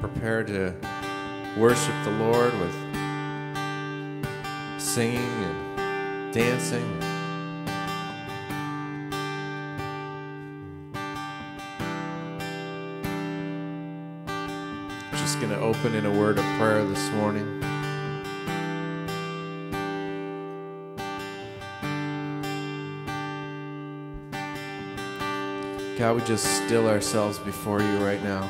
prepare to worship the Lord with singing and dancing. Just going to open in a word of prayer this morning. God, we just still ourselves before you right now.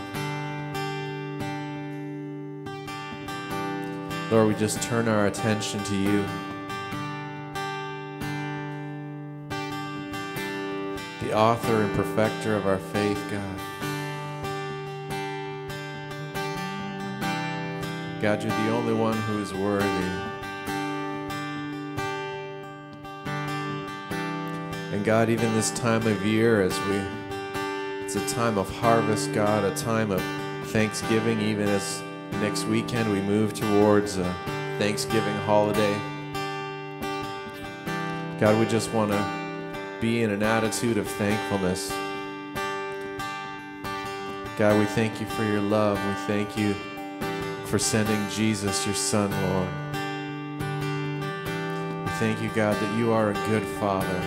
Lord, we just turn our attention to you. The author and perfecter of our faith, God. God, you're the only one who is worthy. And God, even this time of year, as we, it's a time of harvest, God, a time of thanksgiving, even as next weekend we move towards a Thanksgiving holiday. God, we just want to be in an attitude of thankfulness. God, we thank you for your love. We thank you for sending Jesus, your Son, Lord. We thank you, God, that you are a good Father.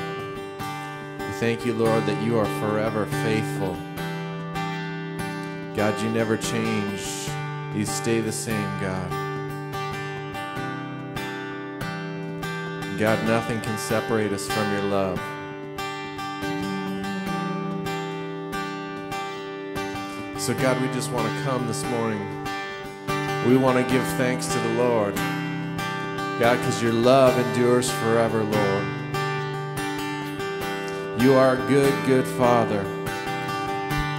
We thank you, Lord, that you are forever faithful. God, you never change. You stay the same, God. God, nothing can separate us from your love. So, God, we just want to come this morning. We want to give thanks to the Lord. God, because your love endures forever, Lord. You are a good, good Father.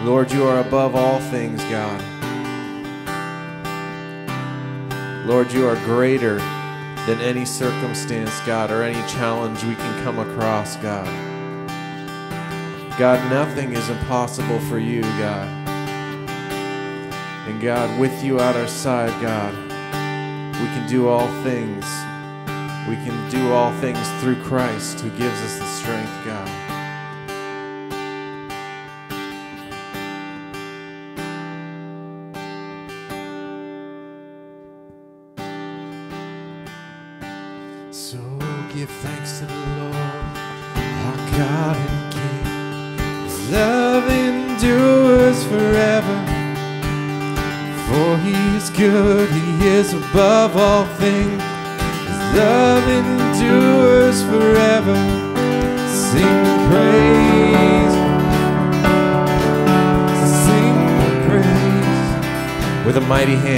Lord, you are above all things, God. Lord, you are greater than any circumstance, God, or any challenge we can come across, God. God, nothing is impossible for you, God. And God, with you at our side, God, we can do all things. We can do all things through Christ who gives us the strength, God. Mighty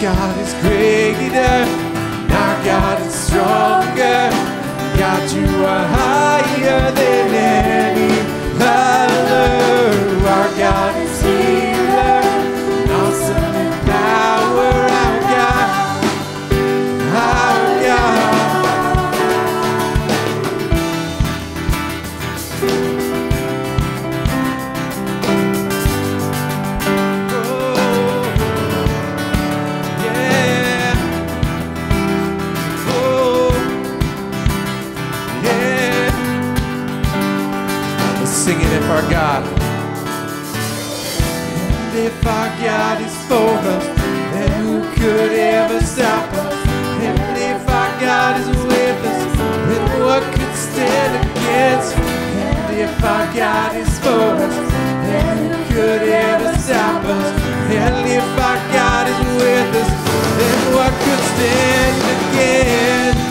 God is greater. Our God is stronger. God, you are higher than. Stand? And if our God is for us, then who could ever stop us? And if our God is with us, then what could stand against?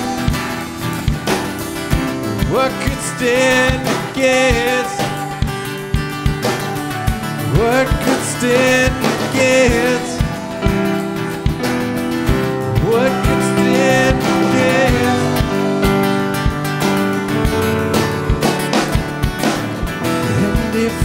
What could stand against? What could stand against?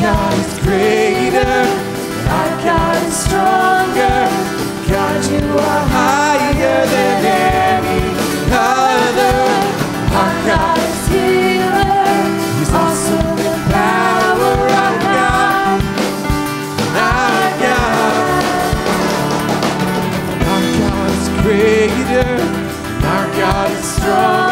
God is greater. Our God is stronger. God, you are higher than any other. Our God is healer. He's awesome in power. Our God. Our God. Our God is greater. Our God is stronger.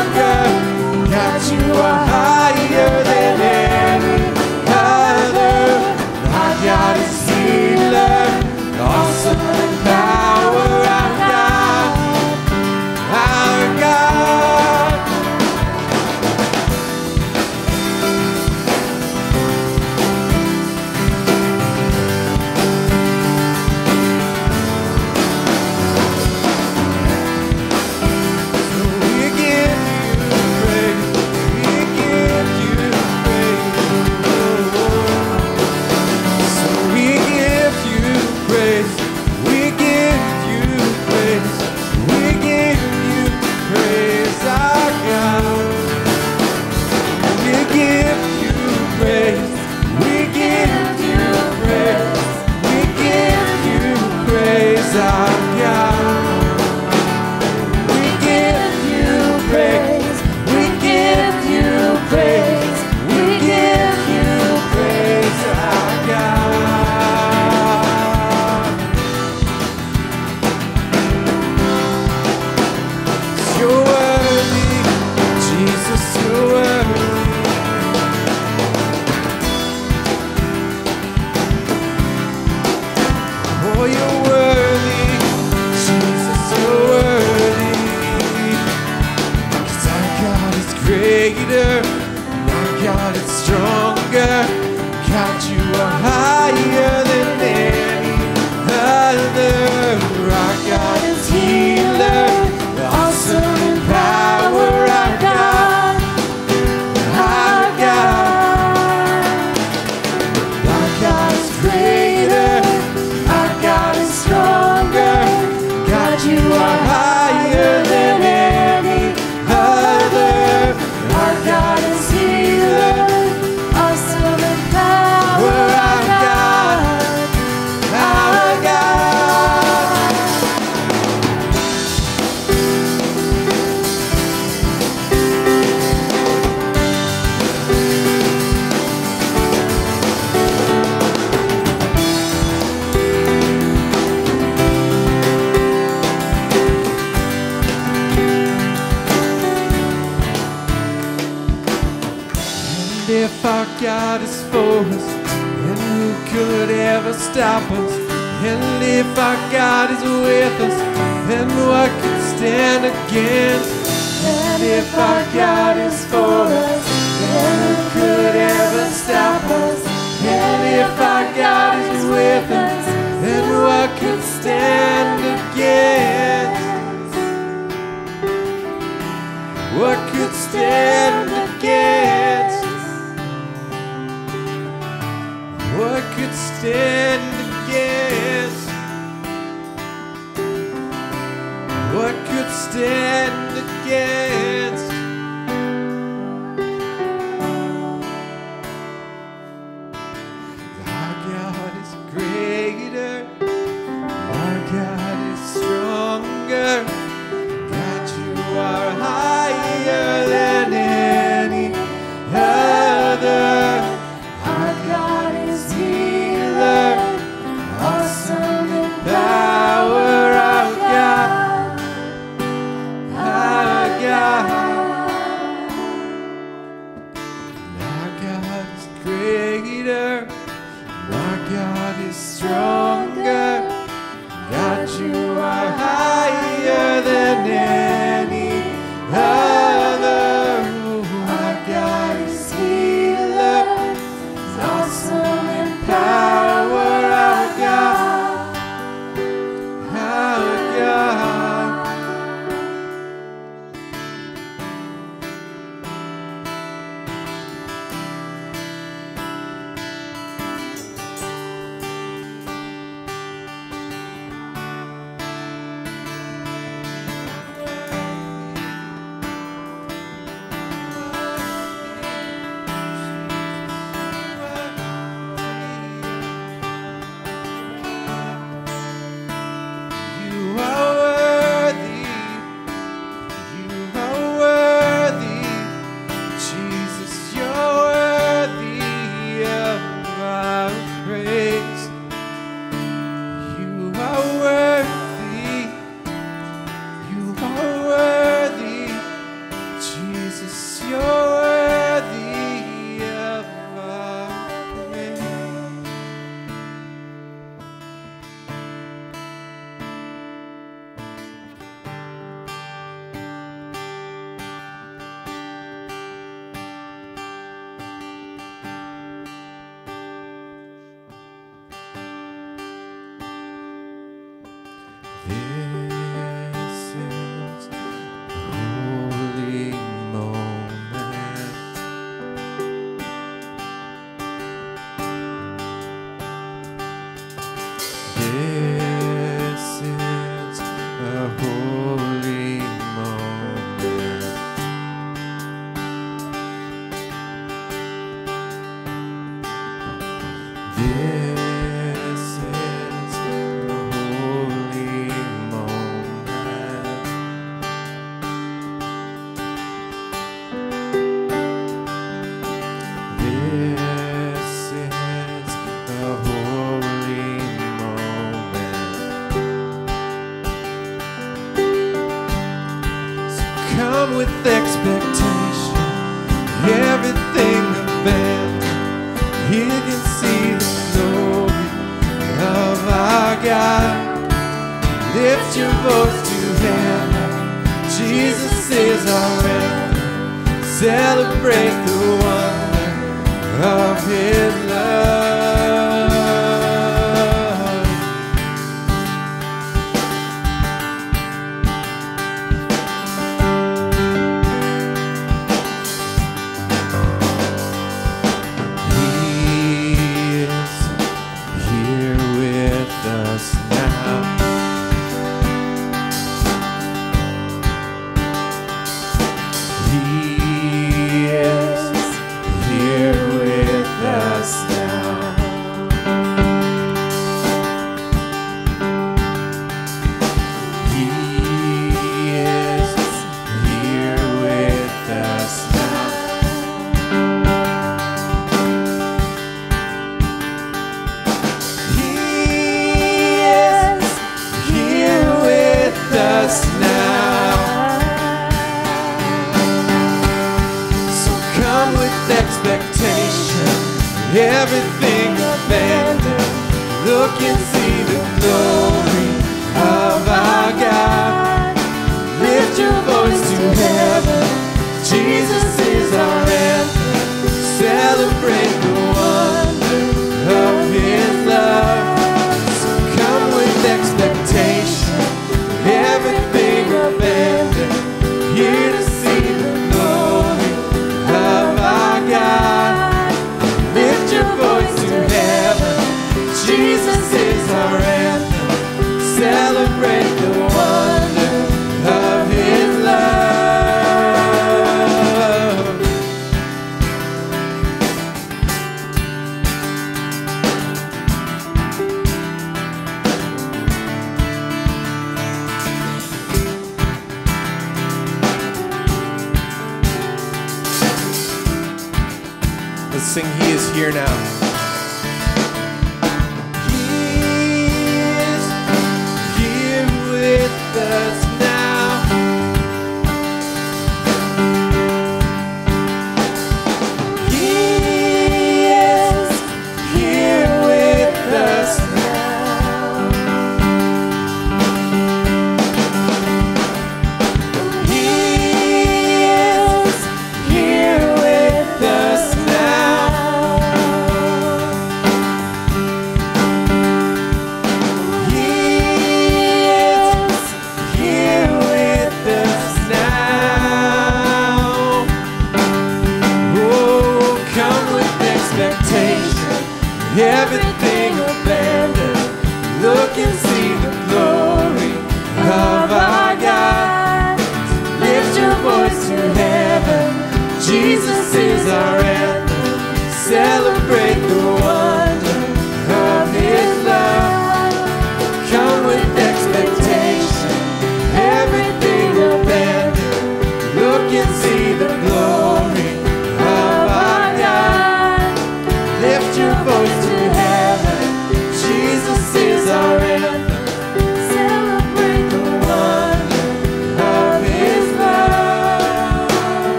Stand against? And if our God is for us, then who could ever stop us? And if our God is with us, then what could stand against? What could stand against? What could stand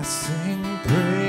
I sing praises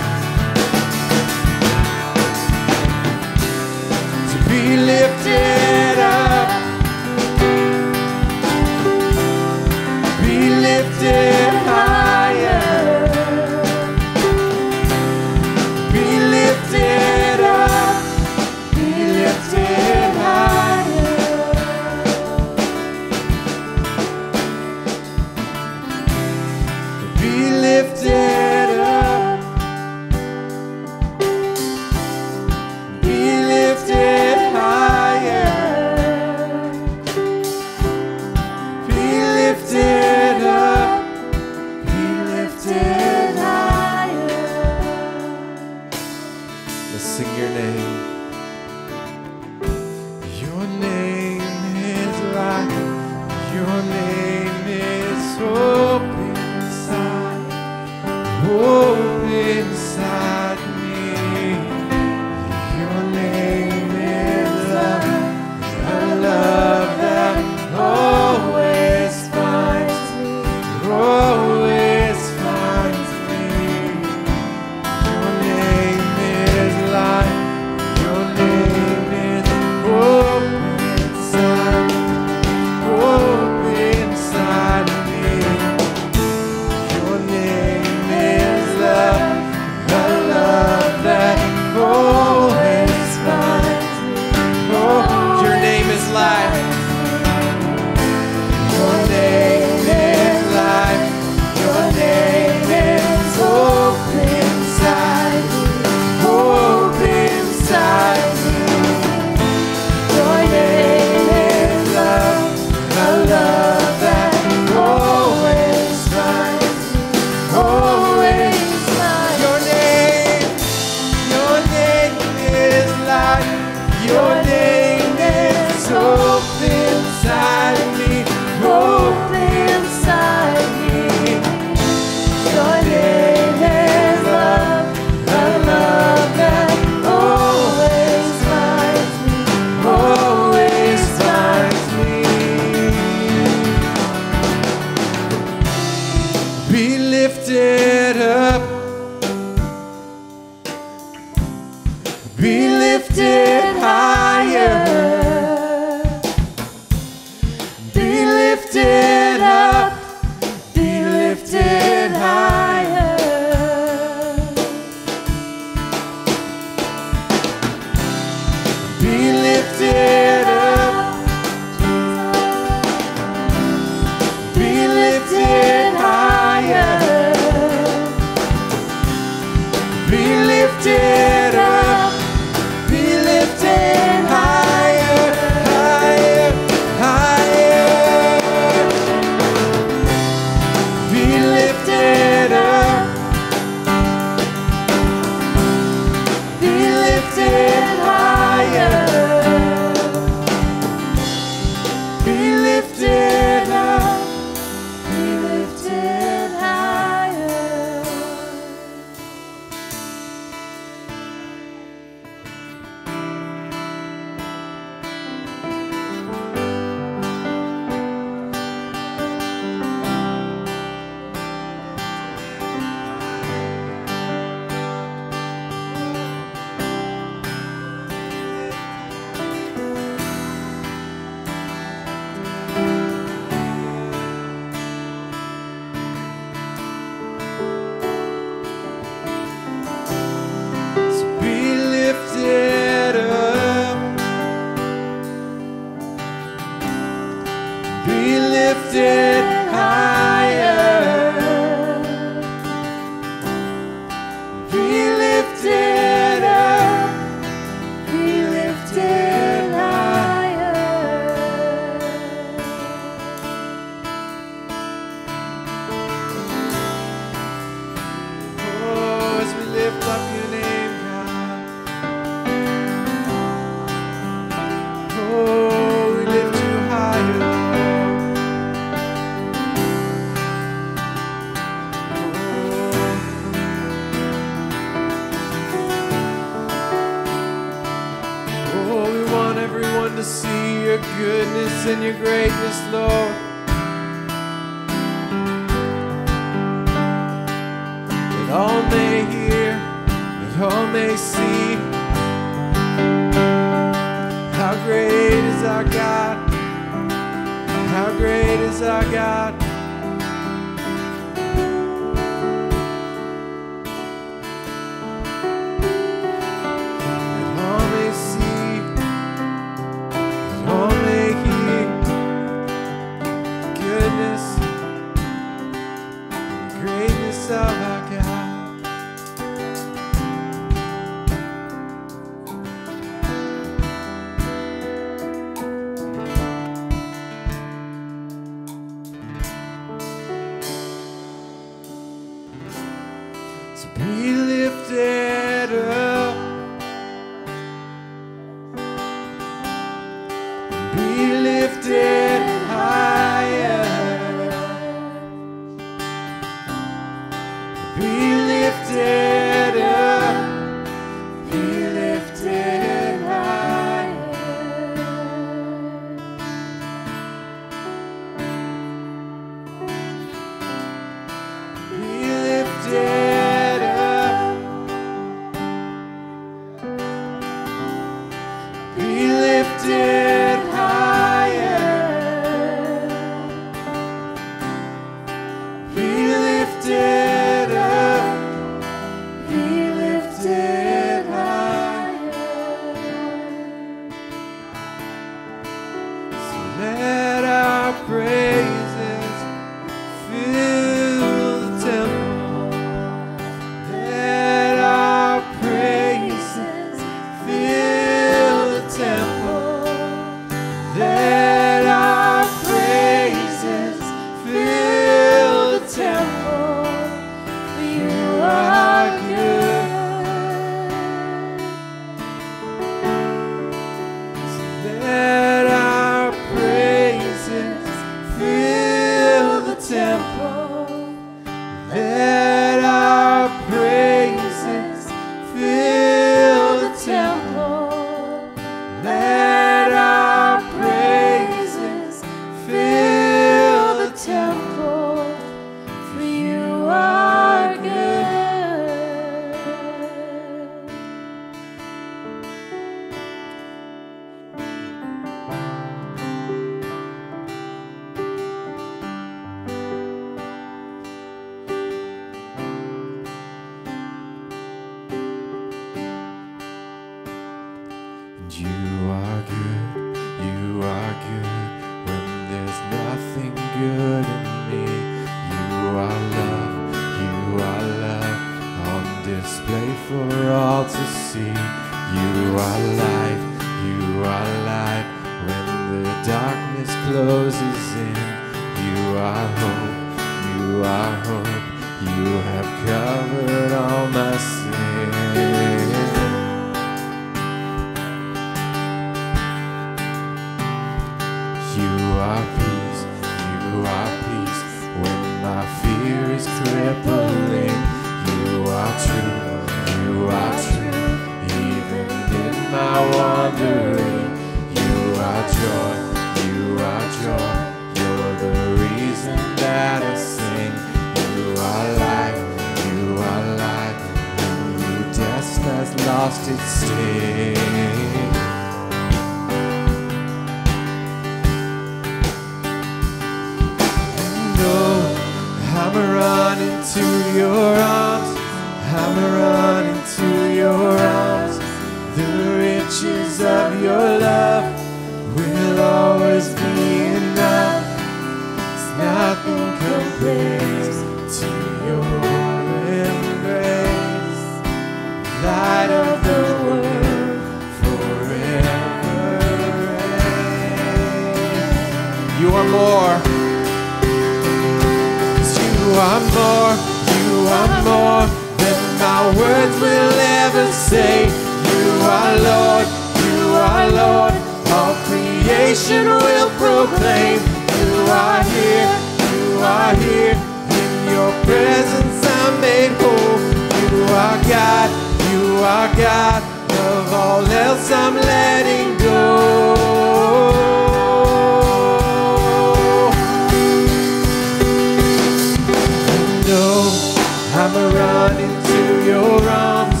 run into your arms.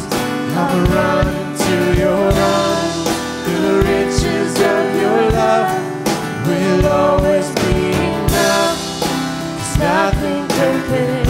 I your arms. The riches of your love will always be enough. Nothing.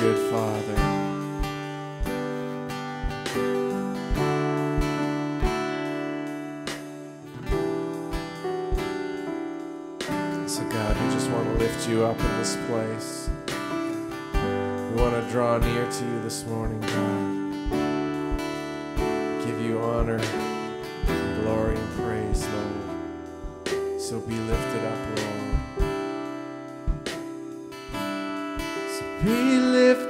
good Father. So, God, we just want to lift you up in this place. We want to draw near to you this morning, God. Give you honor. We live.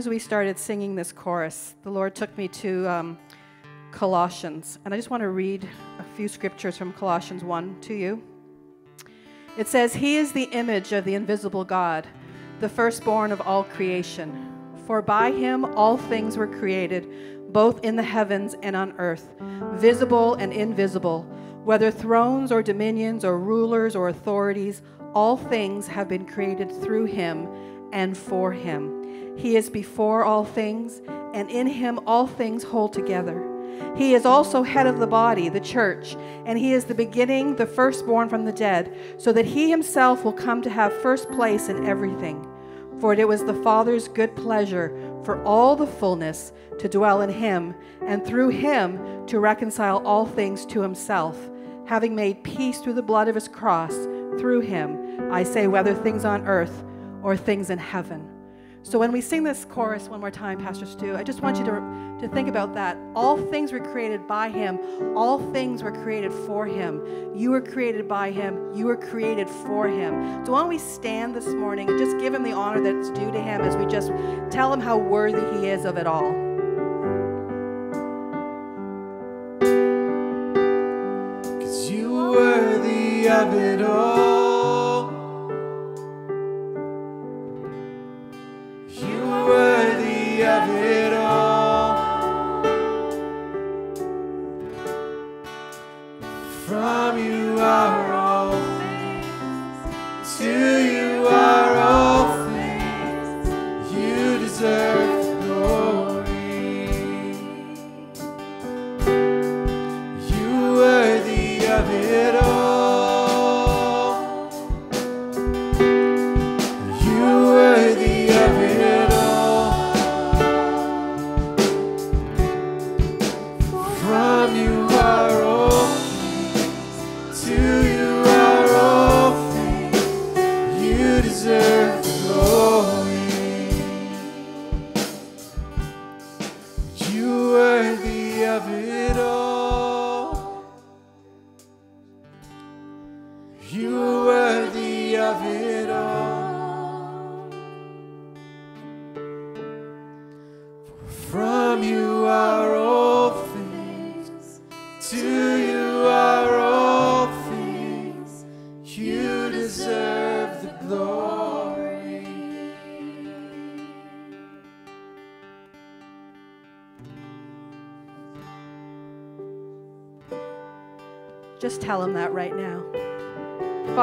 As we started singing this chorus, the Lord took me to um, Colossians. And I just want to read a few scriptures from Colossians 1 to you. It says, He is the image of the invisible God, the firstborn of all creation. For by him all things were created, both in the heavens and on earth, visible and invisible, whether thrones or dominions or rulers or authorities, all things have been created through him and for him. He is before all things, and in him all things hold together. He is also head of the body, the church, and he is the beginning, the firstborn from the dead, so that he himself will come to have first place in everything. For it was the Father's good pleasure for all the fullness to dwell in him, and through him to reconcile all things to himself, having made peace through the blood of his cross. Through him, I say, whether things on earth or things in heaven. So when we sing this chorus one more time, Pastor Stu, I just want you to, to think about that. All things were created by him, all things were created for him. You were created by him, you were created for him. So why don't we stand this morning and just give him the honor that's due to him as we just tell him how worthy he is of it all. Of it all.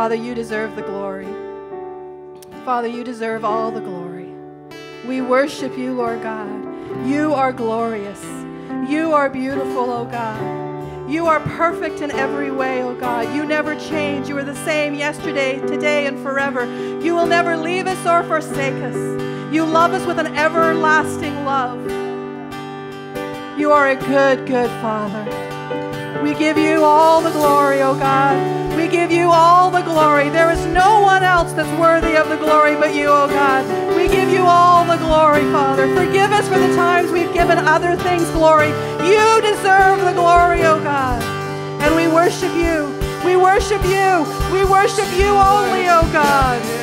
Father, you deserve the glory. Father, you deserve all the glory. We worship you, Lord God. You are glorious. You are beautiful, O God. You are perfect in every way, O God. You never change. You are the same yesterday, today, and forever. You will never leave us or forsake us. You love us with an everlasting love. You are a good, good Father. We give you all the glory, O God. We give you all the glory. There is no one else that's worthy of the glory but you, O God. We give you all the glory, Father. Forgive us for the times we've given other things glory. You deserve the glory, O God. And we worship you. We worship you. We worship you only, O God.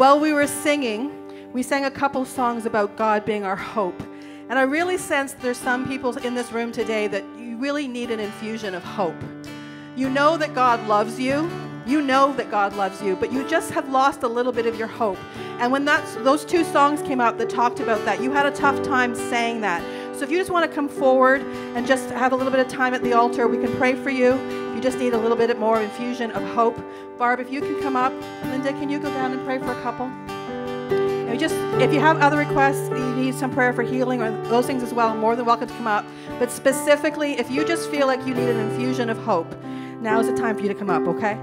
While we were singing, we sang a couple songs about God being our hope. And I really sense there's some people in this room today that you really need an infusion of hope. You know that God loves you. You know that God loves you, but you just have lost a little bit of your hope. And when those two songs came out that talked about that, you had a tough time saying that. So if you just want to come forward and just have a little bit of time at the altar, we can pray for you. If you just need a little bit more infusion of hope, Barb, if you can come up. Linda, can you go down and pray for a couple? And just if you have other requests, you need some prayer for healing or those things as well, more than welcome to come up. But specifically, if you just feel like you need an infusion of hope, now is the time for you to come up, okay?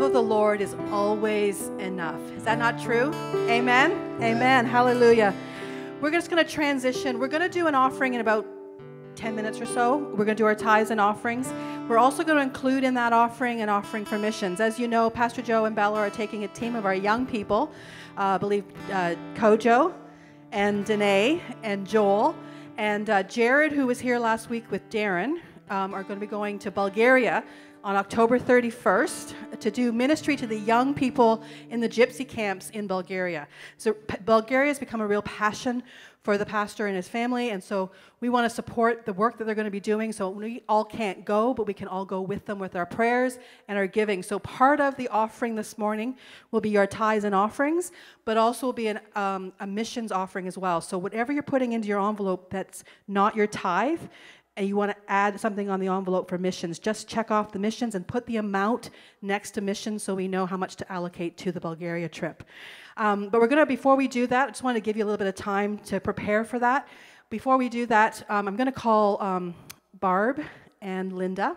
Love of the Lord is always enough. Is that not true? Amen. Amen. Hallelujah. We're just going to transition. We're going to do an offering in about 10 minutes or so. We're going to do our tithes and offerings. We're also going to include in that offering an offering for missions. As you know, Pastor Joe and Bella are taking a team of our young people, uh, I believe uh, Kojo and Danae and Joel. And uh, Jared, who was here last week with Darren, um, are going to be going to Bulgaria on October 31st to do ministry to the young people in the gypsy camps in Bulgaria. So Bulgaria has become a real passion for the pastor and his family, and so we want to support the work that they're going to be doing. So we all can't go, but we can all go with them with our prayers and our giving. So part of the offering this morning will be your tithes and offerings, but also will be an, um, a missions offering as well. So whatever you're putting into your envelope that's not your tithe, and you want to add something on the envelope for missions, just check off the missions and put the amount next to missions so we know how much to allocate to the Bulgaria trip. Um, but we're going to, before we do that, I just want to give you a little bit of time to prepare for that. Before we do that, um, I'm going to call um, Barb and Linda.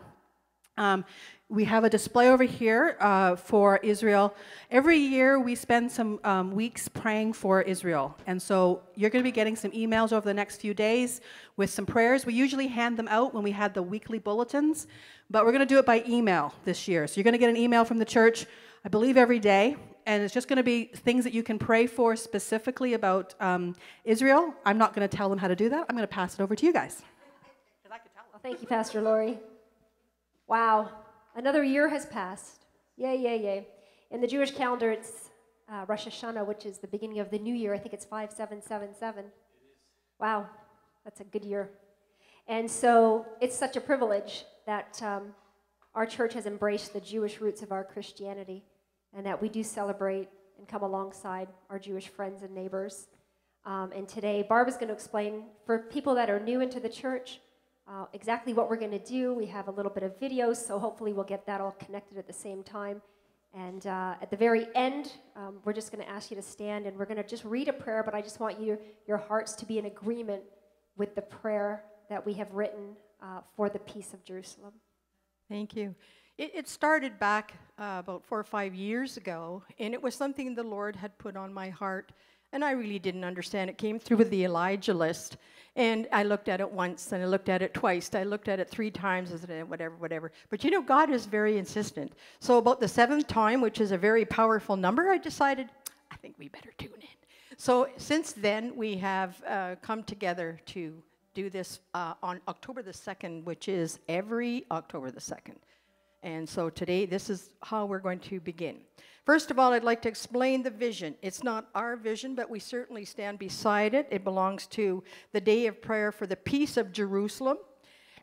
We have a display over here uh, for Israel. Every year we spend some um, weeks praying for Israel. And so you're going to be getting some emails over the next few days with some prayers. We usually hand them out when we had the weekly bulletins, but we're going to do it by email this year. So you're going to get an email from the church, I believe, every day. And it's just going to be things that you can pray for specifically about um, Israel. I'm not going to tell them how to do that. I'm going to pass it over to you guys. Well, thank you, Pastor Lori. Wow, another year has passed. Yay, yay, yay. In the Jewish calendar, it's uh, Rosh Hashanah, which is the beginning of the new year. I think it's 5777. Wow, that's a good year. And so it's such a privilege that um, our church has embraced the Jewish roots of our Christianity and that we do celebrate and come alongside our Jewish friends and neighbors. Um, and today, Barb is going to explain for people that are new into the church uh, exactly what we're going to do. We have a little bit of video, so hopefully we'll get that all connected at the same time. And uh, at the very end, um, we're just going to ask you to stand and we're going to just read a prayer, but I just want you, your hearts to be in agreement with the prayer that we have written uh, for the peace of Jerusalem. Thank you. It, it started back uh, about four or five years ago, and it was something the Lord had put on my heart, and I really didn't understand. It came through with the Elijah list, and I looked at it once, and I looked at it twice, I looked at it three times, "Eh, whatever, whatever. But you know, God is very insistent. So about the seventh time, which is a very powerful number, I decided, I think we better tune in. So since then, we have uh, come together to do this uh, on October the 2nd, which is every October the 2nd. And so today, this is how we're going to begin. First of all, I'd like to explain the vision. It's not our vision, but we certainly stand beside it. It belongs to the Day of Prayer for the Peace of Jerusalem.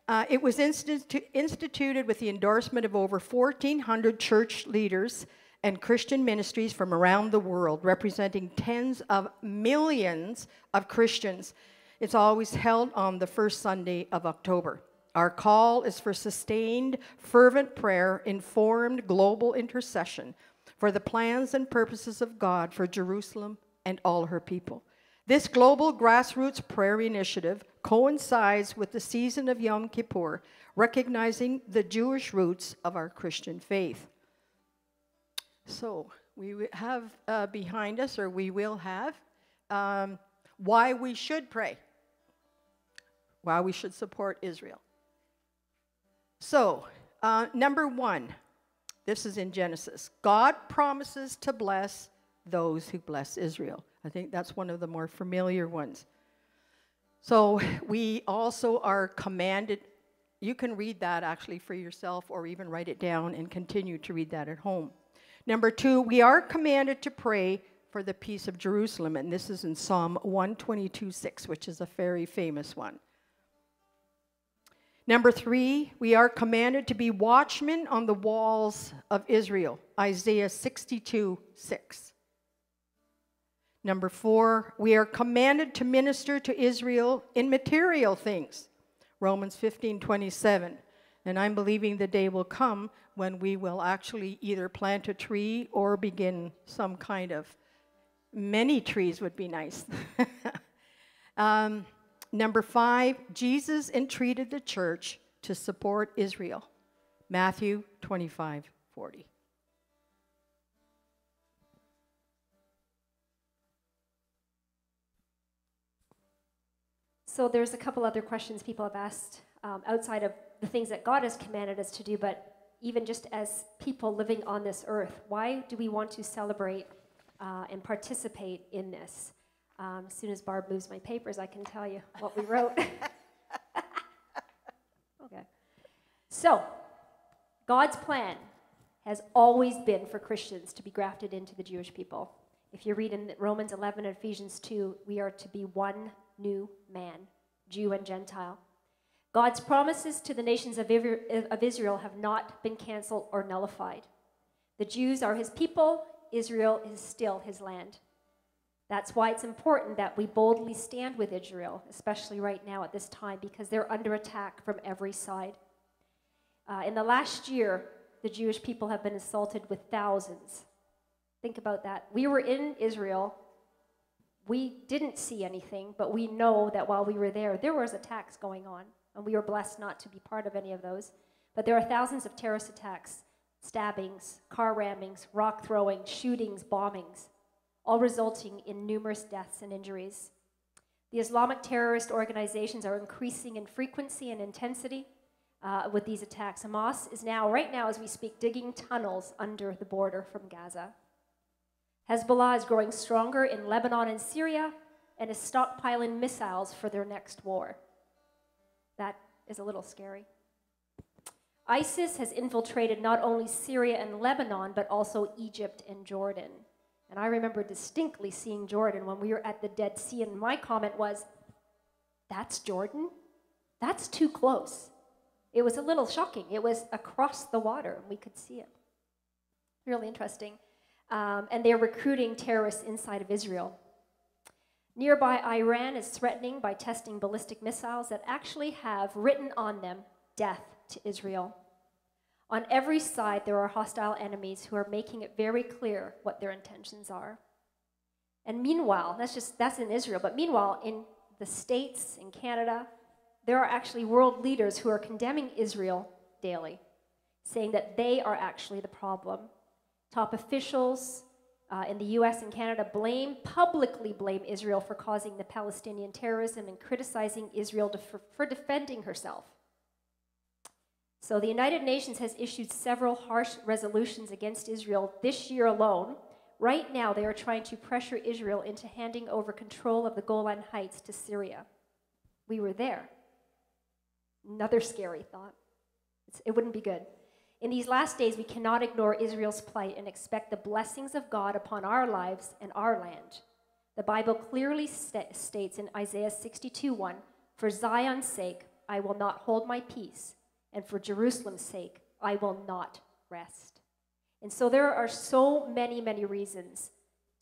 Uh, it was institu- instituted with the endorsement of over 1,400 church leaders and Christian ministries from around the world, representing tens of millions of Christians. It's always held on the first Sunday of October. Our call is for sustained, fervent prayer, informed global intercession for the plans and purposes of God for Jerusalem and all her people. This global grassroots prayer initiative coincides with the season of Yom Kippur, recognizing the Jewish roots of our Christian faith. So, we have uh, behind us, or we will have, um, why we should pray, why we should support Israel. So, uh, number one, this is in Genesis. God promises to bless those who bless Israel. I think that's one of the more familiar ones. So, we also are commanded, you can read that actually for yourself or even write it down and continue to read that at home. Number two, we are commanded to pray for the peace of Jerusalem, and this is in Psalm 122 6, which is a very famous one. Number three, we are commanded to be watchmen on the walls of Israel, Isaiah 62 6. Number four, we are commanded to minister to Israel in material things, Romans 15 27. And I'm believing the day will come when we will actually either plant a tree or begin some kind of many trees would be nice. um, Number five, Jesus entreated the church to support Israel. Matthew 25 40. So there's a couple other questions people have asked um, outside of the things that God has commanded us to do, but even just as people living on this earth, why do we want to celebrate uh, and participate in this? Um, as soon as Barb moves my papers, I can tell you what we wrote. okay. So, God's plan has always been for Christians to be grafted into the Jewish people. If you read in Romans 11 and Ephesians 2, we are to be one new man, Jew and Gentile. God's promises to the nations of Israel have not been canceled or nullified. The Jews are his people, Israel is still his land. That's why it's important that we boldly stand with Israel, especially right now at this time, because they're under attack from every side. Uh, in the last year, the Jewish people have been assaulted with thousands. Think about that. We were in Israel. We didn't see anything, but we know that while we were there, there was attacks going on, and we were blessed not to be part of any of those. But there are thousands of terrorist attacks, stabbings, car rammings, rock throwing, shootings, bombings, all resulting in numerous deaths and injuries. The Islamic terrorist organizations are increasing in frequency and intensity uh, with these attacks. Hamas is now, right now as we speak, digging tunnels under the border from Gaza. Hezbollah is growing stronger in Lebanon and Syria and is stockpiling missiles for their next war. That is a little scary. ISIS has infiltrated not only Syria and Lebanon, but also Egypt and Jordan. And I remember distinctly seeing Jordan when we were at the Dead Sea, and my comment was, That's Jordan? That's too close. It was a little shocking. It was across the water, and we could see it. Really interesting. Um, and they're recruiting terrorists inside of Israel. Nearby, Iran is threatening by testing ballistic missiles that actually have written on them death to Israel. On every side, there are hostile enemies who are making it very clear what their intentions are. And meanwhile, that's just that's in Israel, but meanwhile, in the States, in Canada, there are actually world leaders who are condemning Israel daily, saying that they are actually the problem. Top officials uh, in the US and Canada blame, publicly blame Israel for causing the Palestinian terrorism and criticizing Israel for defending herself. So the United Nations has issued several harsh resolutions against Israel this year alone. Right now, they are trying to pressure Israel into handing over control of the Golan Heights to Syria. We were there. Another scary thought. It's, it wouldn't be good. In these last days, we cannot ignore Israel's plight and expect the blessings of God upon our lives and our land. The Bible clearly st- states in Isaiah 62 1 For Zion's sake, I will not hold my peace, and for Jerusalem's sake, I will not rest. And so there are so many, many reasons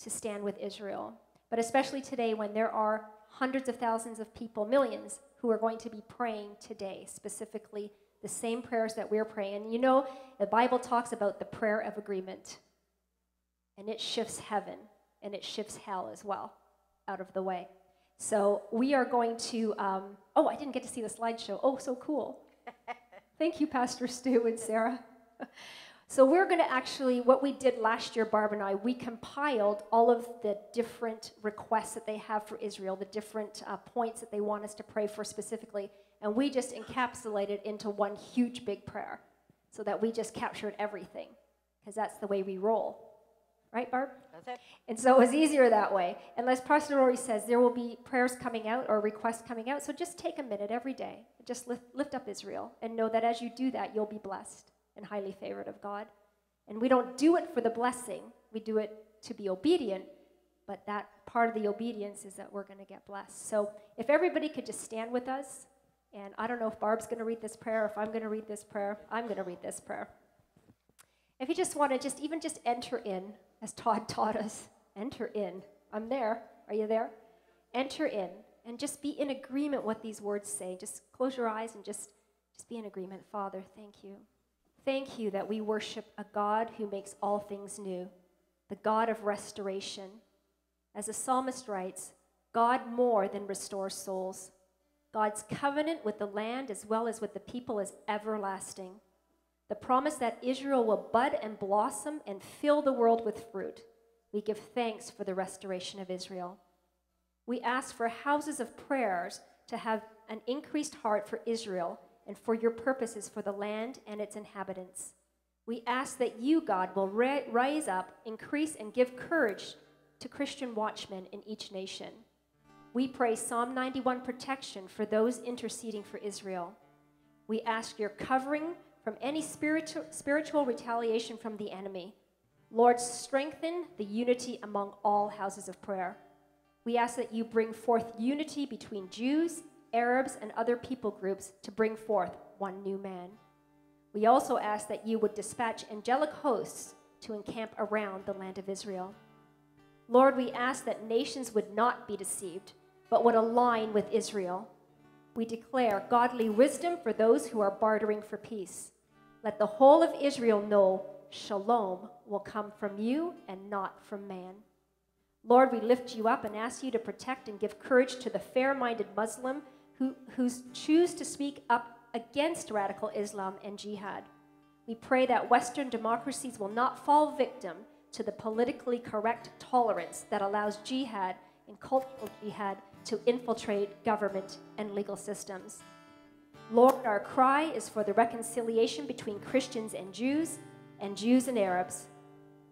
to stand with Israel, but especially today when there are hundreds of thousands of people, millions, who are going to be praying today, specifically the same prayers that we're praying. And you know, the Bible talks about the prayer of agreement, and it shifts heaven and it shifts hell as well out of the way. So we are going to, um, oh, I didn't get to see the slideshow. Oh, so cool. Thank you, Pastor Stu and Sarah. So we're going to actually, what we did last year, Barb and I, we compiled all of the different requests that they have for Israel, the different uh, points that they want us to pray for specifically, and we just encapsulated into one huge big prayer so that we just captured everything, because that's the way we roll. Right, Barb? That's it. And so it was easier that way. Unless Pastor Rory says there will be prayers coming out or requests coming out, so just take a minute every day. Just lift, lift up Israel and know that as you do that, you'll be blessed and highly favored of God. And we don't do it for the blessing, we do it to be obedient, but that part of the obedience is that we're going to get blessed. So if everybody could just stand with us, and I don't know if Barb's going to read this prayer, if I'm going to read this prayer, I'm going to read this prayer. If you just want to just even just enter in, as Todd taught us, enter in. I'm there. Are you there? Enter in and just be in agreement what these words say. Just close your eyes and just just be in agreement. Father, thank you. Thank you that we worship a God who makes all things new, the God of restoration. As the psalmist writes, God more than restores souls. God's covenant with the land as well as with the people is everlasting. The promise that Israel will bud and blossom and fill the world with fruit. We give thanks for the restoration of Israel. We ask for houses of prayers to have an increased heart for Israel and for your purposes for the land and its inhabitants. We ask that you, God, will ri- rise up, increase, and give courage to Christian watchmen in each nation. We pray Psalm 91 protection for those interceding for Israel. We ask your covering from any spiritual, spiritual retaliation from the enemy. Lord, strengthen the unity among all houses of prayer. We ask that you bring forth unity between Jews, Arabs, and other people groups to bring forth one new man. We also ask that you would dispatch angelic hosts to encamp around the land of Israel. Lord, we ask that nations would not be deceived, but would align with Israel. We declare godly wisdom for those who are bartering for peace. Let the whole of Israel know shalom will come from you and not from man. Lord, we lift you up and ask you to protect and give courage to the fair minded Muslim who choose to speak up against radical Islam and jihad. We pray that Western democracies will not fall victim to the politically correct tolerance that allows jihad and cultural jihad to infiltrate government and legal systems. Lord, our cry is for the reconciliation between Christians and Jews and Jews and Arabs.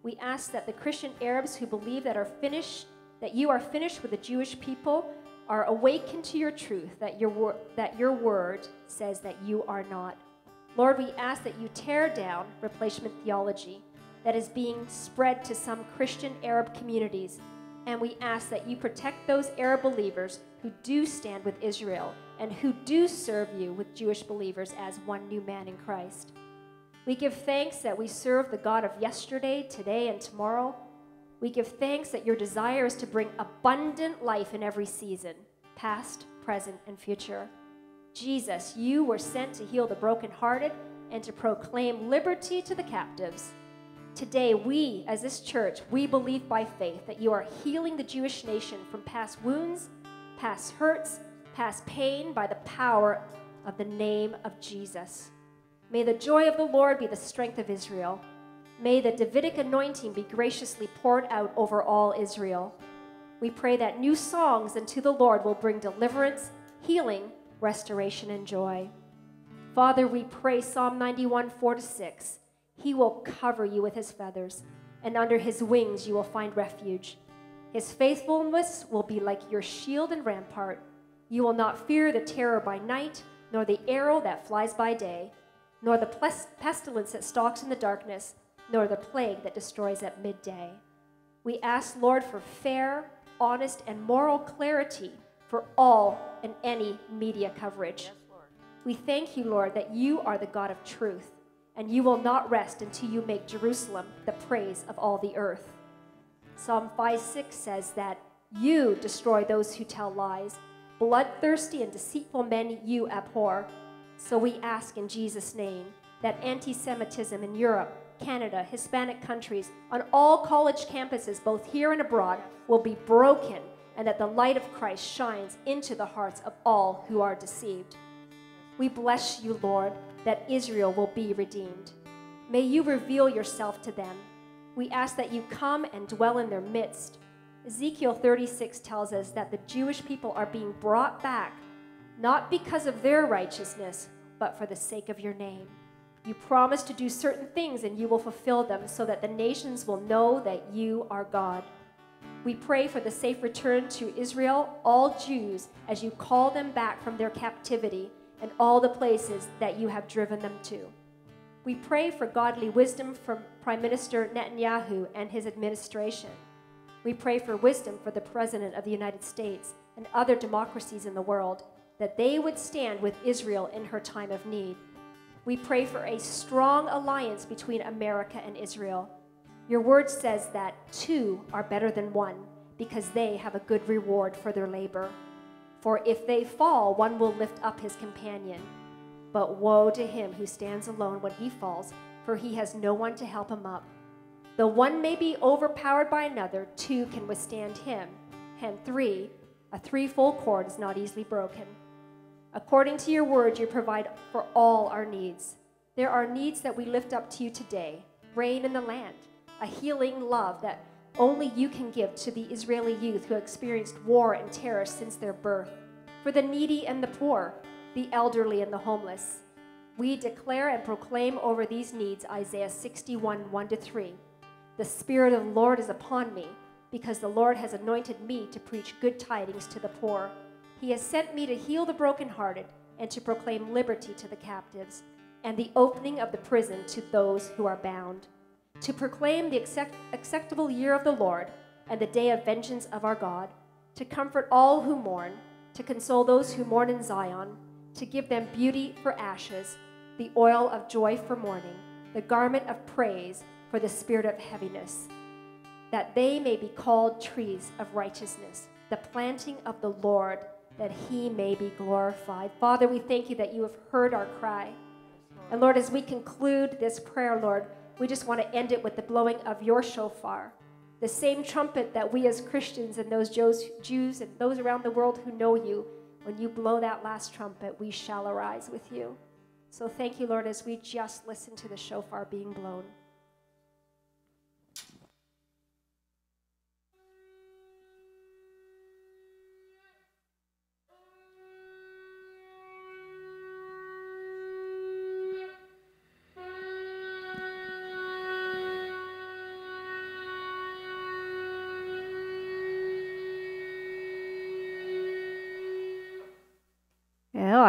We ask that the Christian Arabs who believe that are finished that you are finished with the Jewish people are awakened to your truth that your that your word says that you are not. Lord, we ask that you tear down replacement theology that is being spread to some Christian Arab communities and we ask that you protect those Arab believers who do stand with Israel and who do serve you with Jewish believers as one new man in Christ. We give thanks that we serve the God of yesterday, today, and tomorrow. We give thanks that your desire is to bring abundant life in every season, past, present, and future. Jesus, you were sent to heal the brokenhearted and to proclaim liberty to the captives. Today, we, as this church, we believe by faith that you are healing the Jewish nation from past wounds, past hurts, past pain by the power of the name of Jesus. May the joy of the Lord be the strength of Israel. May the Davidic anointing be graciously poured out over all Israel. We pray that new songs unto the Lord will bring deliverance, healing, restoration, and joy. Father, we pray Psalm 91 4 to 6. He will cover you with his feathers, and under his wings you will find refuge. His faithfulness will be like your shield and rampart. You will not fear the terror by night, nor the arrow that flies by day, nor the pestilence that stalks in the darkness, nor the plague that destroys at midday. We ask, Lord, for fair, honest, and moral clarity for all and any media coverage. We thank you, Lord, that you are the God of truth, and you will not rest until you make Jerusalem the praise of all the earth. Psalm 5 6 says that you destroy those who tell lies. Bloodthirsty and deceitful men you abhor. So we ask in Jesus' name that anti Semitism in Europe, Canada, Hispanic countries, on all college campuses, both here and abroad, will be broken and that the light of Christ shines into the hearts of all who are deceived. We bless you, Lord, that Israel will be redeemed. May you reveal yourself to them. We ask that you come and dwell in their midst. Ezekiel 36 tells us that the Jewish people are being brought back, not because of their righteousness, but for the sake of your name. You promise to do certain things and you will fulfill them so that the nations will know that you are God. We pray for the safe return to Israel, all Jews, as you call them back from their captivity and all the places that you have driven them to. We pray for godly wisdom from Prime Minister Netanyahu and his administration. We pray for wisdom for the President of the United States and other democracies in the world, that they would stand with Israel in her time of need. We pray for a strong alliance between America and Israel. Your word says that two are better than one because they have a good reward for their labor. For if they fall, one will lift up his companion. But woe to him who stands alone when he falls, for he has no one to help him up. Though one may be overpowered by another, two can withstand him. And three, a threefold cord is not easily broken. According to your word, you provide for all our needs. There are needs that we lift up to you today rain in the land, a healing love that only you can give to the Israeli youth who experienced war and terror since their birth. for the needy and the poor, the elderly and the homeless. We declare and proclaim over these needs Isaiah 61 1 to 3. The Spirit of the Lord is upon me, because the Lord has anointed me to preach good tidings to the poor. He has sent me to heal the brokenhearted and to proclaim liberty to the captives and the opening of the prison to those who are bound, to proclaim the accept- acceptable year of the Lord and the day of vengeance of our God, to comfort all who mourn, to console those who mourn in Zion, to give them beauty for ashes, the oil of joy for mourning, the garment of praise for the spirit of heaviness, that they may be called trees of righteousness, the planting of the Lord, that he may be glorified. Father, we thank you that you have heard our cry. And Lord, as we conclude this prayer, Lord, we just want to end it with the blowing of your shofar, the same trumpet that we as Christians and those Jews, and those around the world who know you, when you blow that last trumpet, we shall arise with you. So thank you, Lord, as we just listen to the shofar being blown.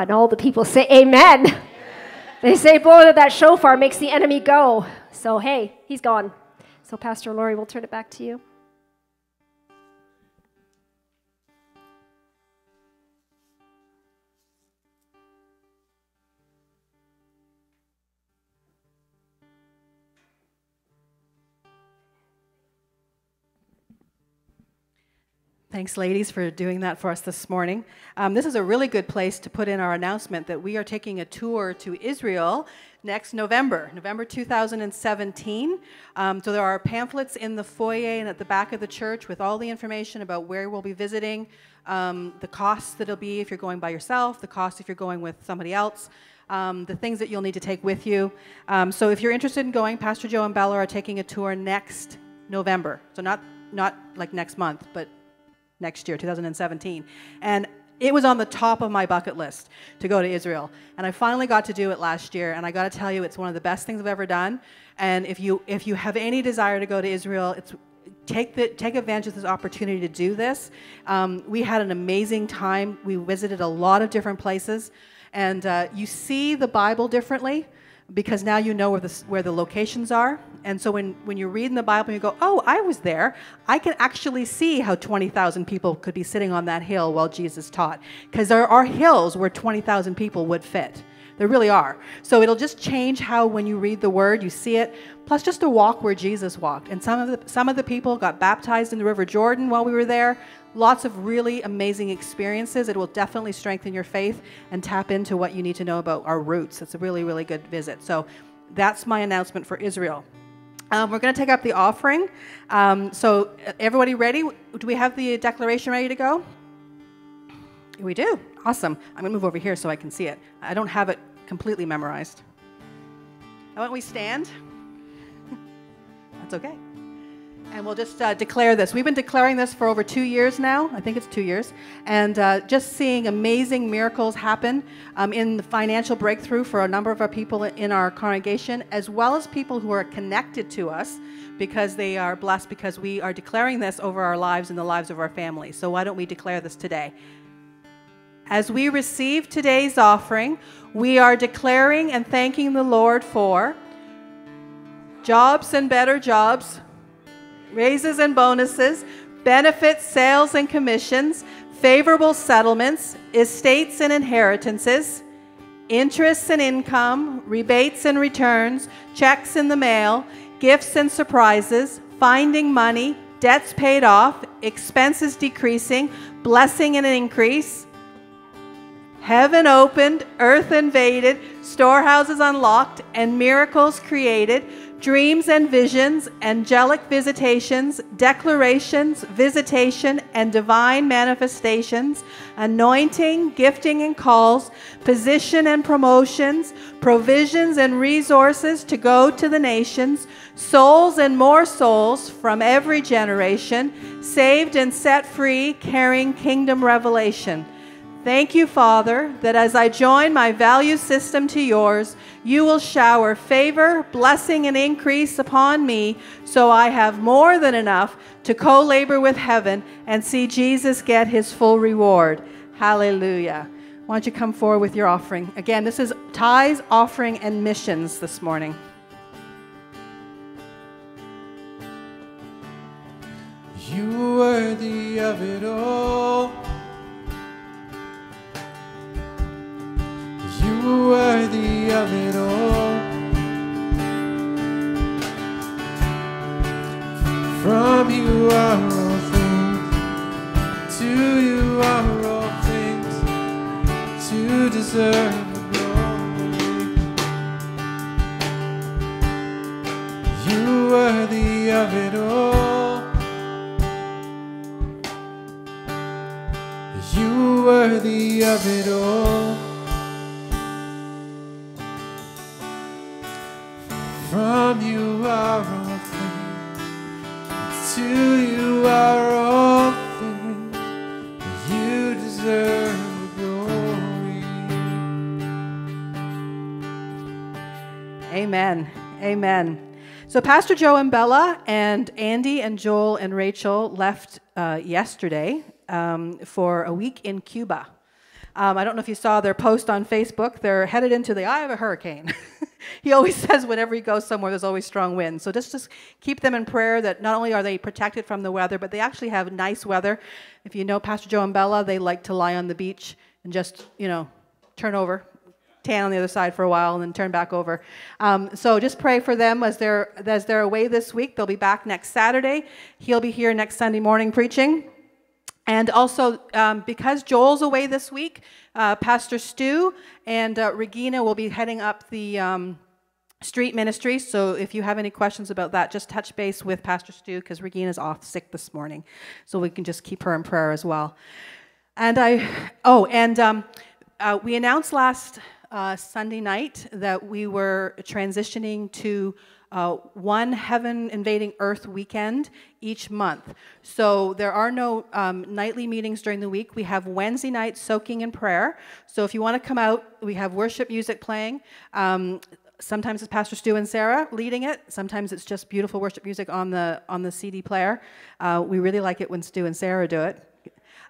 And all the people say amen. They say, boy, that shofar makes the enemy go. So, hey, he's gone. So, Pastor Lori, we'll turn it back to you. Thanks, ladies, for doing that for us this morning. Um, this is a really good place to put in our announcement that we are taking a tour to Israel next November, November 2017. Um, so there are pamphlets in the foyer and at the back of the church with all the information about where we'll be visiting, um, the costs that it'll be if you're going by yourself, the cost if you're going with somebody else. Um, the things that you'll need to take with you. Um, so, if you're interested in going, Pastor Joe and Bella are taking a tour next November. So, not not like next month, but next year, 2017. And it was on the top of my bucket list to go to Israel. And I finally got to do it last year. And I got to tell you, it's one of the best things I've ever done. And if you, if you have any desire to go to Israel, it's, take, the, take advantage of this opportunity to do this. Um, we had an amazing time. We visited a lot of different places. And uh, you see the Bible differently because now you know where the, where the locations are. And so when, when you read in the Bible and you go, oh, I was there, I can actually see how 20,000 people could be sitting on that hill while Jesus taught. Because there are hills where 20,000 people would fit. There really are. So it'll just change how when you read the word, you see it. Plus, just to walk where Jesus walked. And some of the, some of the people got baptized in the River Jordan while we were there. Lots of really amazing experiences. It will definitely strengthen your faith and tap into what you need to know about our roots. It's a really, really good visit. So that's my announcement for Israel. Um, we're going to take up the offering. Um, so, everybody ready? Do we have the declaration ready to go? We do. Awesome. I'm going to move over here so I can see it. I don't have it completely memorized. Why don't we stand? That's okay. And we'll just uh, declare this. We've been declaring this for over two years now. I think it's two years. And uh, just seeing amazing miracles happen um, in the financial breakthrough for a number of our people in our congregation, as well as people who are connected to us because they are blessed because we are declaring this over our lives and the lives of our families. So why don't we declare this today? As we receive today's offering, we are declaring and thanking the Lord for jobs and better jobs, raises and bonuses, benefits, sales and commissions, favorable settlements, estates and inheritances, interests and income, rebates and returns, checks in the mail, gifts and surprises, finding money, debts paid off, expenses decreasing, blessing and an increase Heaven opened, earth invaded, storehouses unlocked, and miracles created, dreams and visions, angelic visitations, declarations, visitation, and divine manifestations, anointing, gifting and calls, position and promotions, provisions and resources to go to the nations, souls and more souls from every generation, saved and set free, carrying kingdom revelation. Thank you, Father, that as I join my value system to yours, you will shower favor, blessing, and increase upon me so I have more than enough to co labor with heaven and see Jesus get his full reward. Hallelujah. Why don't you come forward with your offering? Again, this is tithes, offering, and missions this morning. You worthy of it all. You worthy of it all. From you are all things, to you are all things, to deserve glory. You worthy of it all. You worthy of it all. From you are all things, to you are all things. You deserve glory. Amen. Amen. So, Pastor Joe and Bella and Andy and Joel and Rachel left uh, yesterday um, for a week in Cuba. Um, I don't know if you saw their post on Facebook. They're headed into the eye of a hurricane. he always says whenever he goes somewhere, there's always strong winds. So just, just keep them in prayer that not only are they protected from the weather, but they actually have nice weather. If you know Pastor Joe and Bella, they like to lie on the beach and just, you know, turn over, tan on the other side for a while and then turn back over. Um, so just pray for them as they're as they're away this week. They'll be back next Saturday. He'll be here next Sunday morning preaching. And also, um, because Joel's away this week, uh, Pastor Stu and uh, Regina will be heading up the um, street ministry. So if you have any questions about that, just touch base with Pastor Stu because Regina's off sick this morning. So we can just keep her in prayer as well. And I, oh, and um, uh, we announced last uh, Sunday night that we were transitioning to uh, one heaven invading earth weekend each month. So there are no um, nightly meetings during the week. We have Wednesday night soaking in prayer. So if you want to come out, we have worship music playing. Um, sometimes it's Pastor Stu and Sarah leading it. Sometimes it's just beautiful worship music on the on the CD player. Uh, we really like it when Stu and Sarah do it.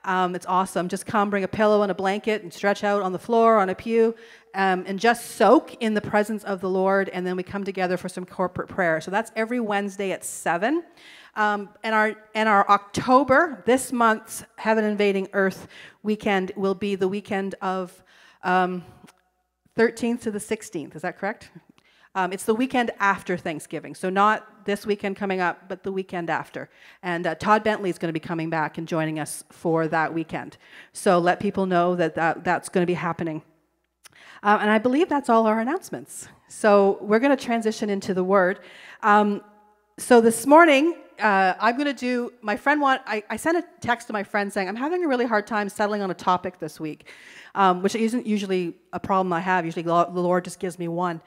Um, it's awesome. Just come, bring a pillow and a blanket, and stretch out on the floor, on a pew, um, and just soak in the presence of the Lord. And then we come together for some corporate prayer. So that's every Wednesday at seven. Um, and our and our October this month's Heaven Invading Earth weekend will be the weekend of um, 13th to the 16th. Is that correct? Um, it's the weekend after Thanksgiving. So, not this weekend coming up, but the weekend after. And uh, Todd Bentley is going to be coming back and joining us for that weekend. So, let people know that, that that's going to be happening. Uh, and I believe that's all our announcements. So, we're going to transition into the Word. Um, so, this morning, uh, I'm going to do, my friend want, I, I sent a text to my friend saying, I'm having a really hard time settling on a topic this week, um, which isn't usually a problem I have. Usually the Lord just gives me one.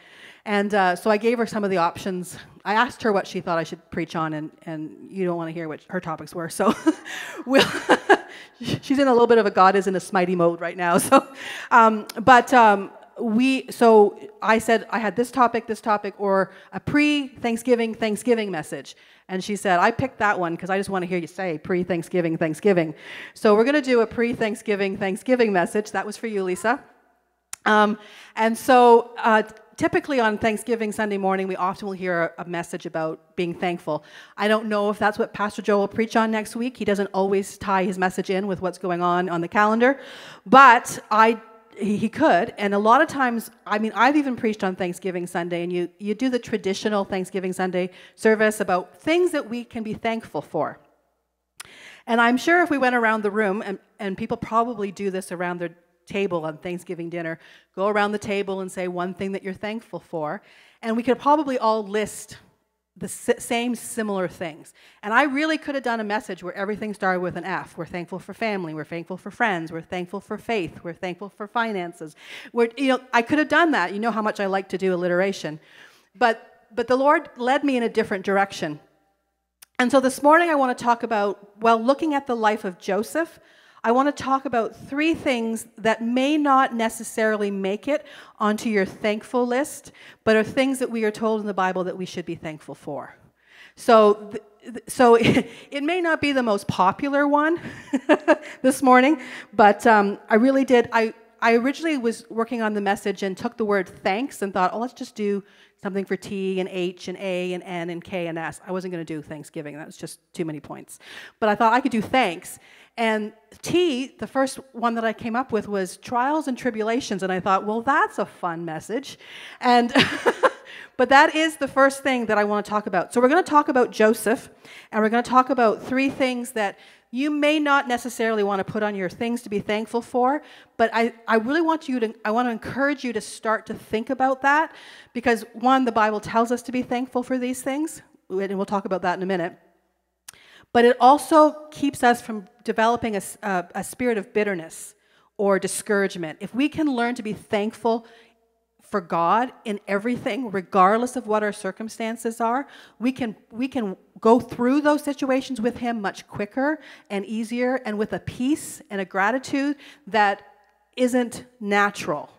And uh, so I gave her some of the options. I asked her what she thought I should preach on, and, and you don't want to hear what her topics were. So we'll she's in a little bit of a God is in a smitey mode right now. So, um, but um, we, so I said I had this topic, this topic, or a pre Thanksgiving, Thanksgiving message. And she said, I picked that one because I just want to hear you say pre Thanksgiving, Thanksgiving. So we're going to do a pre Thanksgiving, Thanksgiving message. That was for you, Lisa. Um, and so uh, typically on Thanksgiving Sunday morning, we often will hear a, message about being thankful. I don't know if that's what Pastor Joe will preach on next week. He doesn't always tie his message in with what's going on on the calendar, but I he, he could. And a lot of times, I mean, I've even preached on Thanksgiving Sunday, and you you do the traditional Thanksgiving Sunday service about things that we can be thankful for. And I'm sure if we went around the room, and, and people probably do this around their table on Thanksgiving dinner, go around the table and say one thing that you're thankful for, and we could probably all list the same similar things. And I really could have done a message where everything started with an F. We're thankful for family, we're thankful for friends, we're thankful for faith, we're thankful for finances. We're, you know, I could have done that. You know how much I like to do alliteration. But but the Lord led me in a different direction. And so this morning I want to talk about, well, looking at the life of Joseph, I want to talk about three things that may not necessarily make it onto your thankful list, but are things that we are told in the Bible that we should be thankful for. So, so it may not be the most popular one this morning, but um, I really did. I, I originally was working on the message and took the word thanks and thought, oh, let's just do something for T and H and A and N and K and S. I wasn't going to do Thanksgiving. That was just too many points. But I thought I could do thanks. And T, the first one that I came up with was trials and tribulations. And I thought, well, that's a fun message. And but that is the first thing that I want to talk about. So we're going to talk about Joseph, and we're going to talk about three things that you may not necessarily want to put on your things to be thankful for, but I, I really want you to, I want to encourage you to start to think about that because one, the Bible tells us to be thankful for these things, and we'll talk about that in a minute. But it also keeps us from developing a, a, a spirit of bitterness or discouragement. If we can learn to be thankful for God in everything, regardless of what our circumstances are, we can, we can go through those situations with Him much quicker and easier and with a peace and a gratitude that isn't natural.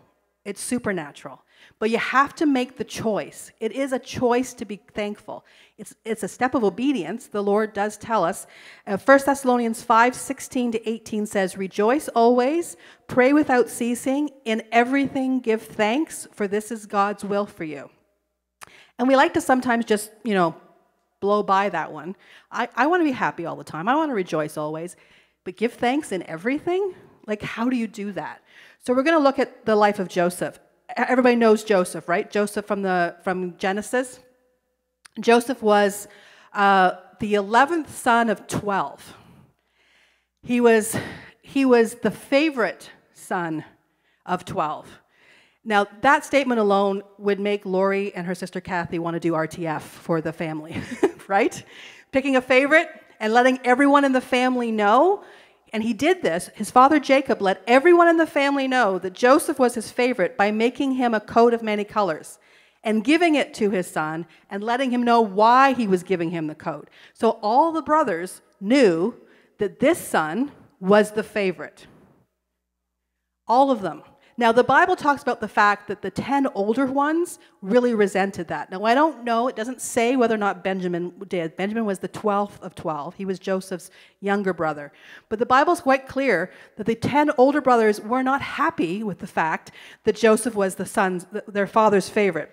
It's supernatural. But you have to make the choice. It is a choice to be thankful. It's, it's a step of obedience. The Lord does tell us. Uh, 1 Thessalonians 5 16 to 18 says, Rejoice always, pray without ceasing, in everything give thanks, for this is God's will for you. And we like to sometimes just, you know, blow by that one. I, I want to be happy all the time. I want to rejoice always. But give thanks in everything? Like, how do you do that? So, we're going to look at the life of Joseph. Everybody knows Joseph, right? Joseph from, the, from Genesis. Joseph was uh, the 11th son of 12. He was, he was the favorite son of 12. Now, that statement alone would make Lori and her sister Kathy want to do RTF for the family, right? Picking a favorite and letting everyone in the family know. And he did this. His father Jacob let everyone in the family know that Joseph was his favorite by making him a coat of many colors and giving it to his son and letting him know why he was giving him the coat. So all the brothers knew that this son was the favorite. All of them. Now, the Bible talks about the fact that the 10 older ones really resented that. Now, I don't know, it doesn't say whether or not Benjamin did. Benjamin was the 12th of 12. He was Joseph's younger brother. But the Bible's quite clear that the 10 older brothers were not happy with the fact that Joseph was the son's, their father's favorite.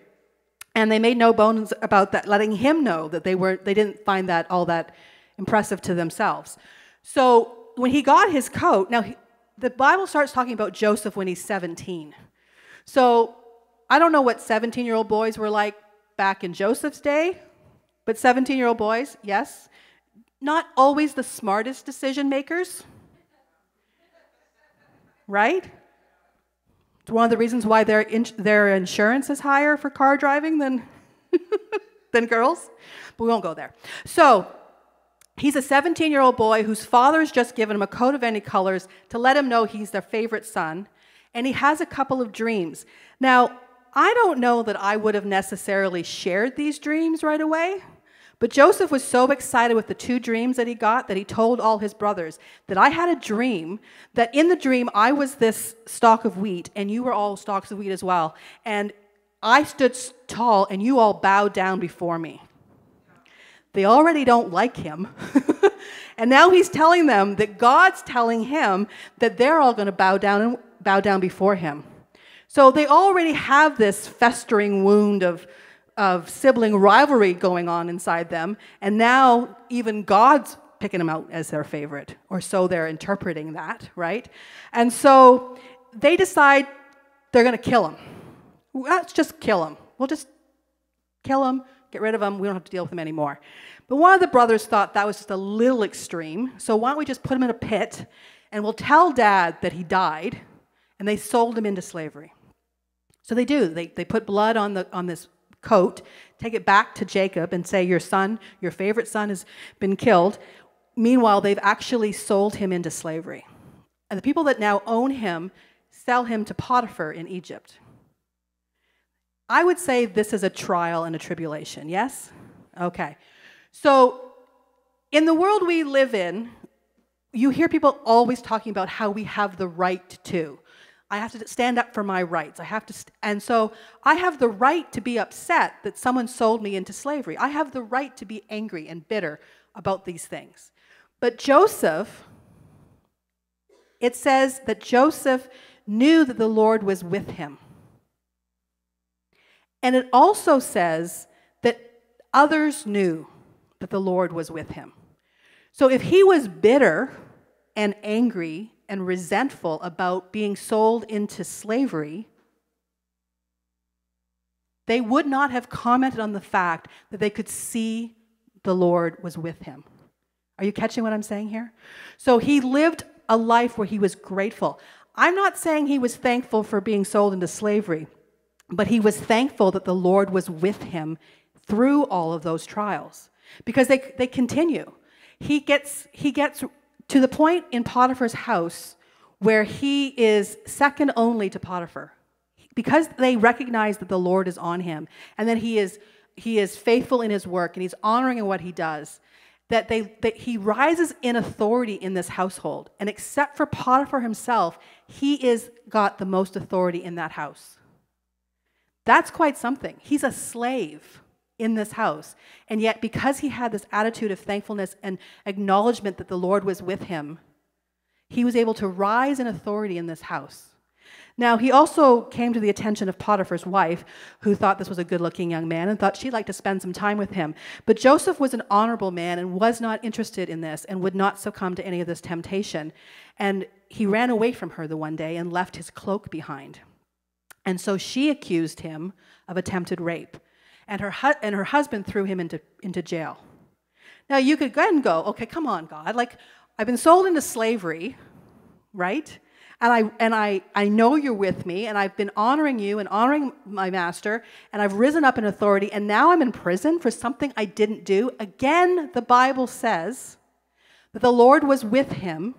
And they made no bones about that, letting him know that they, were, they didn't find that all that impressive to themselves. So when he got his coat, now the Bible starts talking about Joseph when he's 17. So I don't know what 17 year old boys were like back in Joseph's day, but 17 year old boys, yes. Not always the smartest decision makers, right? It's one of the reasons why their, their insurance is higher for car driving than, than girls, but we won't go there. So He's a 17 year old boy whose father's just given him a coat of any colors to let him know he's their favorite son, and he has a couple of dreams. Now, I don't know that I would have necessarily shared these dreams right away, but Joseph was so excited with the two dreams that he got that he told all his brothers that I had a dream that in the dream I was this stalk of wheat and you were all stalks of wheat as well. And I stood tall and you all bowed down before me. They already don't like him. and now he's telling them that God's telling him that they're all going to bow down and bow down before him. So they already have this festering wound of, of sibling rivalry going on inside them. And now even God's picking them out as their favorite, or so they're interpreting that, right? And so they decide they're going to kill him. Let's just kill him. We'll just kill him, get rid of them. We don't have to deal with them anymore. But one of the brothers thought that was just a little extreme. So why don't we just put him in a pit and we'll tell dad that he died and they sold him into slavery. So they do. They, they put blood on, the, on this coat, take it back to Jacob and say, Your son, your favorite son, has been killed. Meanwhile, they've actually sold him into slavery. And the people that now own him sell him to Potiphar in Egypt. I would say this is a trial and a tribulation, yes? Okay. So, in the world we live in, you hear people always talking about how we have the right to. I have to stand up for my rights. I have to, and so I have the right to be upset that someone sold me into slavery. I have the right to be angry and bitter about these things. But Joseph, it says that Joseph knew that the Lord was with him. And it also says that others knew that the Lord was with him. So if he was bitter and angry and resentful about being sold into slavery, they would not have commented on the fact that they could see the Lord was with him. Are you catching what I'm saying here? So he lived a life where he was grateful. I'm not saying he was thankful for being sold into slavery, but he was thankful that the Lord was with him through all of those trials because they, they continue. He gets, he gets to the point in Potiphar's house where he is second only to Potiphar because they recognize that the Lord is on him and that he is, he is faithful in his work and he's honoring in what he does, that, they, that he rises in authority in this household. And except for Potiphar himself, he is got the most authority in that house. That's quite something. He's a slave in this house. And yet, because he had this attitude of thankfulness and acknowledgement that the Lord was with him, he was able to rise in authority in this house. Now, he also came to the attention of Potiphar's wife, who thought this was a good looking young man and thought she'd like to spend some time with him. But Joseph was an honorable man and was not interested in this and would not succumb to any of this temptation. And he ran away from her the one day and left his cloak behind. And so she accused him of attempted rape. And her, and her husband threw him into, into jail. Now, you could go and go, okay, come on, God. Like, I've been sold into slavery, right? And, I, and I, I know you're with me, and I've been honoring you and honoring my master, and I've risen up in authority, and now I'm in prison for something I didn't do. Again, the Bible says that the Lord was with him,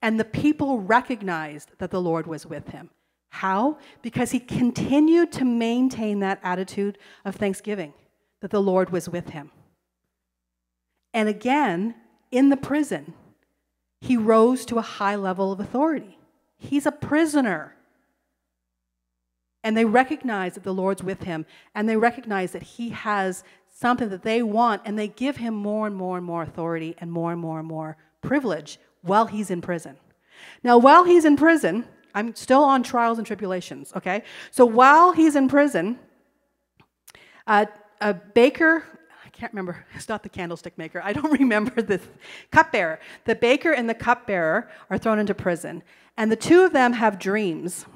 and the people recognized that the Lord was with him. How? Because he continued to maintain that attitude of thanksgiving, that the Lord was with him. And again, in the prison, he rose to a high level of authority. He's a prisoner. And they recognize that the Lord's with him, and they recognize that he has something that they want, and they give him more and more and more authority and more and more and more privilege while he's in prison. Now, while he's in prison, I'm still on trials and tribulations, okay? So while he's in prison, uh, a baker, I can't remember, it's not the candlestick maker, I don't remember the cupbearer. The baker and the cupbearer are thrown into prison, and the two of them have dreams.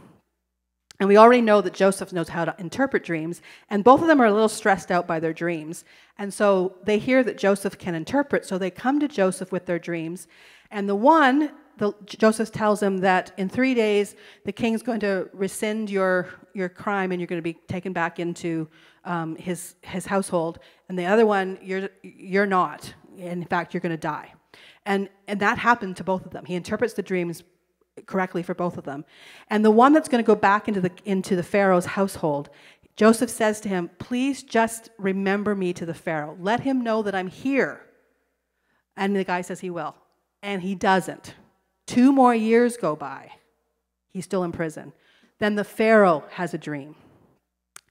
And we already know that Joseph knows how to interpret dreams, and both of them are a little stressed out by their dreams. And so they hear that Joseph can interpret, so they come to Joseph with their dreams. And the one, the, Joseph tells him that in three days the king's going to rescind your, your crime and you're going to be taken back into um, his, his household. And the other one, you're, you're not. In fact, you're going to die. And, and that happened to both of them. He interprets the dreams correctly for both of them. And the one that's going to go back into the, into the Pharaoh's household, Joseph says to him, Please just remember me to the Pharaoh. Let him know that I'm here. And the guy says he will. And he doesn't. Two more years go by. He's still in prison. Then the Pharaoh has a dream.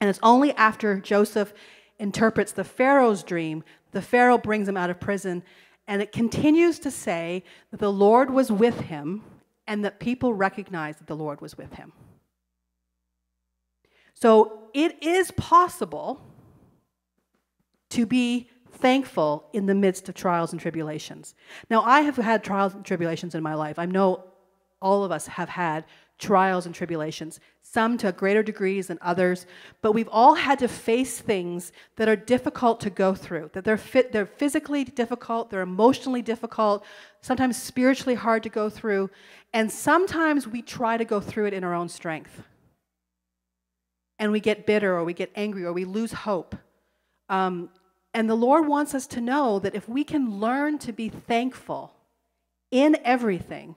And it's only after Joseph interprets the Pharaoh's dream, the Pharaoh brings him out of prison. And it continues to say that the Lord was with him and that people recognized that the Lord was with him. So it is possible to be thankful in the midst of trials and tribulations. Now, I have had trials and tribulations in my life. I know all of us have had trials and tribulations, some to greater degrees than others, but we've all had to face things that are difficult to go through, that they're, fit, they're physically difficult, they're emotionally difficult, sometimes spiritually hard to go through, and sometimes we try to go through it in our own strength. And we get bitter or we get angry or we lose hope. Um, and the Lord wants us to know that if we can learn to be thankful in everything,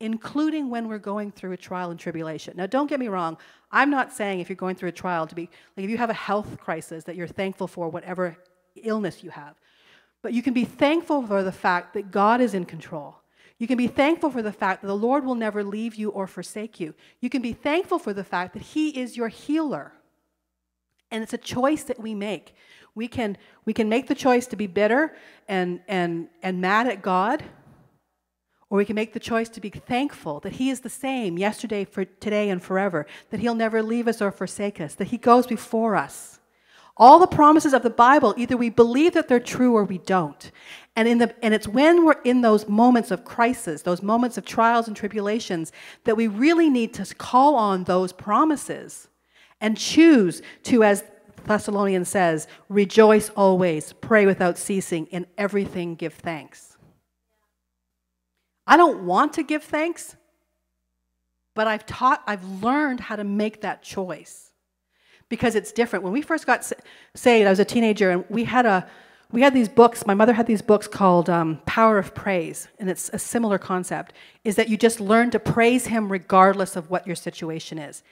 including when we're going through a trial and tribulation. Now, don't get me wrong. I'm not saying if you're going through a trial to be, like if you have a health crisis, that you're thankful for whatever illness you have. But you can be thankful for the fact that God is in control. You can be thankful for the fact that the Lord will never leave you or forsake you. You can be thankful for the fact that He is your healer. And it's a choice that we make. We can, we can make the choice to be bitter and, and, and mad at God, or we can make the choice to be thankful that He is the same yesterday, for today, and forever, that He'll never leave us or forsake us, that He goes before us. All the promises of the Bible, either we believe that they're true or we don't. And, in the, and it's when we're in those moments of crisis, those moments of trials and tribulations, that we really need to call on those promises and choose to, as Thessalonians says, rejoice always, pray without ceasing, in everything give thanks. I don't want to give thanks, but I've taught, I've learned how to make that choice because it's different. When we first got sa- saved, I was a teenager, and we had a we had these books. My mother had these books called um, Power of Praise, and it's a similar concept. Is that you just learn to praise Him regardless of what your situation is.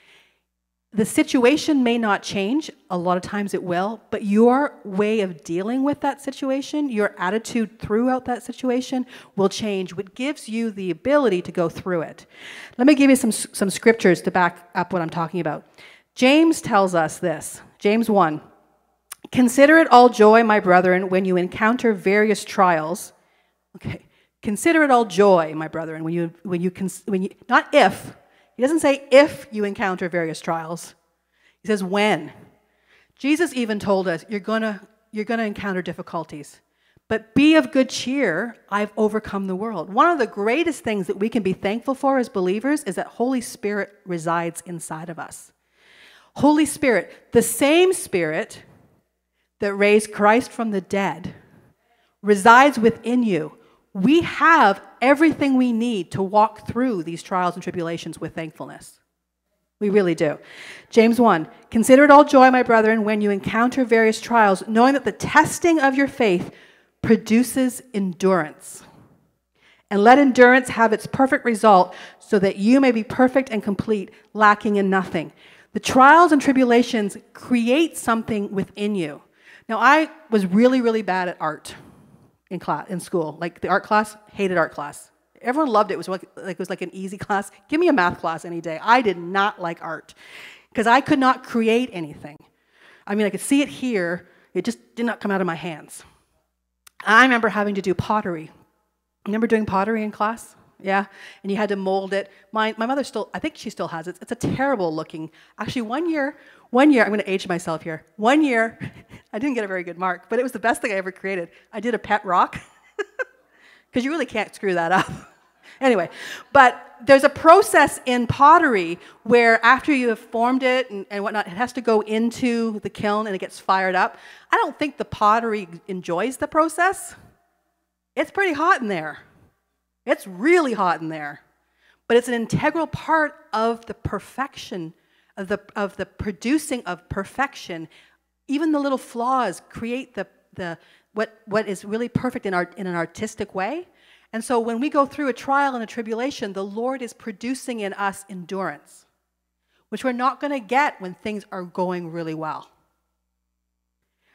The situation may not change. A lot of times it will, but your way of dealing with that situation, your attitude throughout that situation will change, which gives you the ability to go through it. Let me give you some, some scriptures to back up what I'm talking about. James tells us this James 1 Consider it all joy, my brethren, when you encounter various trials. Okay. Consider it all joy, my brethren, when you, when you, when you, not if. He doesn't say if you encounter various trials. He says when. Jesus even told us you're gonna, you're gonna encounter difficulties. But be of good cheer, I've overcome the world. One of the greatest things that we can be thankful for as believers is that Holy Spirit resides inside of us. Holy Spirit, the same Spirit that raised Christ from the dead, resides within you. We have everything we need to walk through these trials and tribulations with thankfulness. We really do. James 1 Consider it all joy, my brethren, when you encounter various trials, knowing that the testing of your faith produces endurance. And let endurance have its perfect result, so that you may be perfect and complete, lacking in nothing. The trials and tribulations create something within you. Now, I was really, really bad at art in class in school. Like the art class, hated art class. Everyone loved it. It was like, like it was like an easy class. Give me a math class any day. I did not like art because I could not create anything. I mean, I could see it here. It just did not come out of my hands. I remember having to do pottery. Remember doing pottery in class? Yeah, and you had to mold it. My, my mother still, I think she still has it. It's a terrible looking. Actually, one year, one year, I'm going to age myself here. One year, I didn't get a very good mark, but it was the best thing I ever created. I did a pet rock, because you really can't screw that up. anyway, but there's a process in pottery where after you have formed it and, and whatnot, it has to go into the kiln and it gets fired up. I don't think the pottery enjoys the process. It's pretty hot in there. It's really hot in there. But it's an integral part of the perfection, of the, of the producing of perfection. Even the little flaws create the, the, what, what is really perfect in, art, in an artistic way. And so when we go through a trial and a tribulation, the Lord is producing in us endurance, which we're not going to get when things are going really well.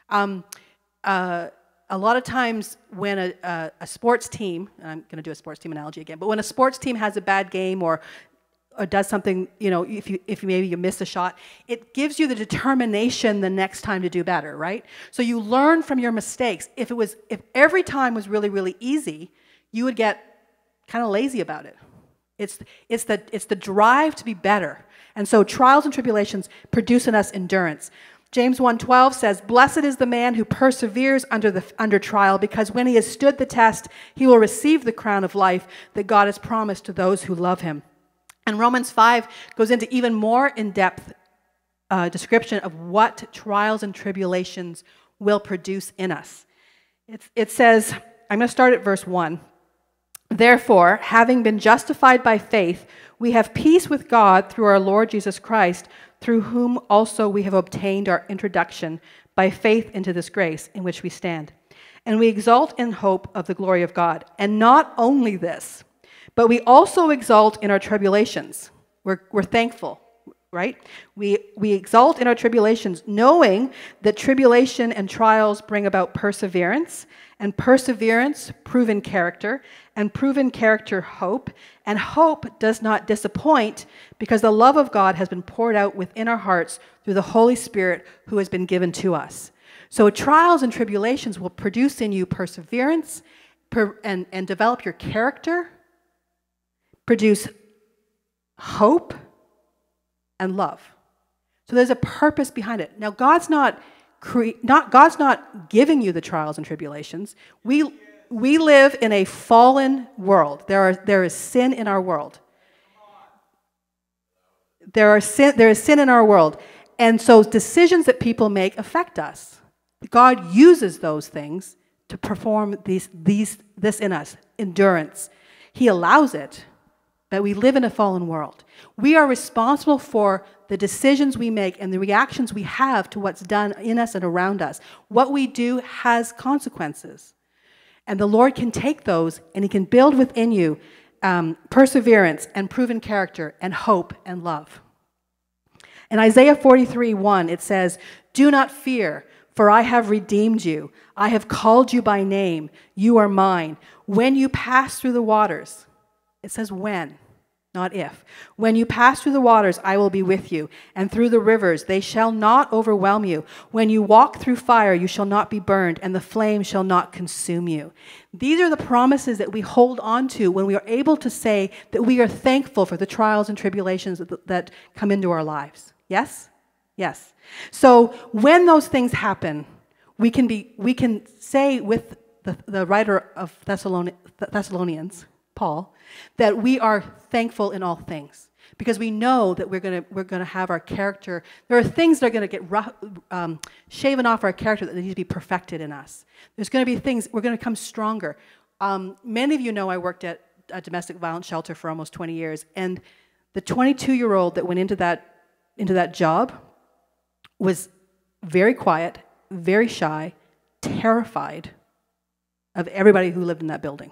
Um, uh, a lot of times when a, a, a sports team, and I'm going to do a sports team analogy again, but when a sports team has a bad game or, or does something, you know, if you, if maybe you miss a shot, it gives you the determination the next time to do better, right? So you learn from your mistakes. If it was, if every time was really, really easy, you would get kind of lazy about it. It's, it's, the, it's the drive to be better. And so trials and tribulations produce in us endurance. James 1:12 says, "Blessed is the man who perseveres under the under trial, because when he has stood the test, he will receive the crown of life that God has promised to those who love him." And Romans 5 goes into even more in-depth uh, description of what trials and tribulations will produce in us. It's, it says, I'm going to start at verse 1. Therefore, having been justified by faith, we have peace with God through our Lord Jesus Christ, through whom also we have obtained our introduction by faith into this grace in which we stand. And we exult in hope of the glory of God. And not only this, but we also exult in our tribulations. We're, we're thankful. right? We, we exult in our tribulations, knowing that tribulation and trials bring about perseverance, and perseverance, proven character, and proven character, hope. And hope does not disappoint because the love of God has been poured out within our hearts through the Holy Spirit who has been given to us. So, trials and tribulations will produce in you perseverance per, and, and develop your character, produce hope and love. So there's a purpose behind it. Now God's not not God's not giving you the trials and tribulations. We we live in a fallen world. There are there is sin in our world. There are sin there is sin in our world. And so decisions that people make affect us. God uses those things to perform these, these, this in us endurance. He allows it that we live in a fallen world. We are responsible for the decisions we make and the reactions we have to what's done in us and around us. What we do has consequences. And the Lord can take those and He can build within you um, perseverance and proven character and hope and love. In Isaiah 43 1, it says, Do not fear, for I have redeemed you. I have called you by name. You are mine. When you pass through the waters, it says when not if. When you pass through the waters, I will be with you, and through the rivers, they shall not overwhelm you. When you walk through fire, you shall not be burned, and the flame shall not consume you. These are the promises that we hold on to when we are able to say that we are thankful for the trials and tribulations that, come into our lives. Yes? Yes. So when those things happen, we can, be, we can say with the, the writer of Thessalonians, Paul, that we are thankful in all things because we know that we're going to we're gonna have our character. There are things that are going to get rough, um, shaven off our character that need to be perfected in us. There's going to be things, we're going to come stronger. Um, many of you know I worked at a domestic violence shelter for almost 20 years, and the 22 year old that went into that, into that job was very quiet, very shy, terrified of everybody who lived in that building.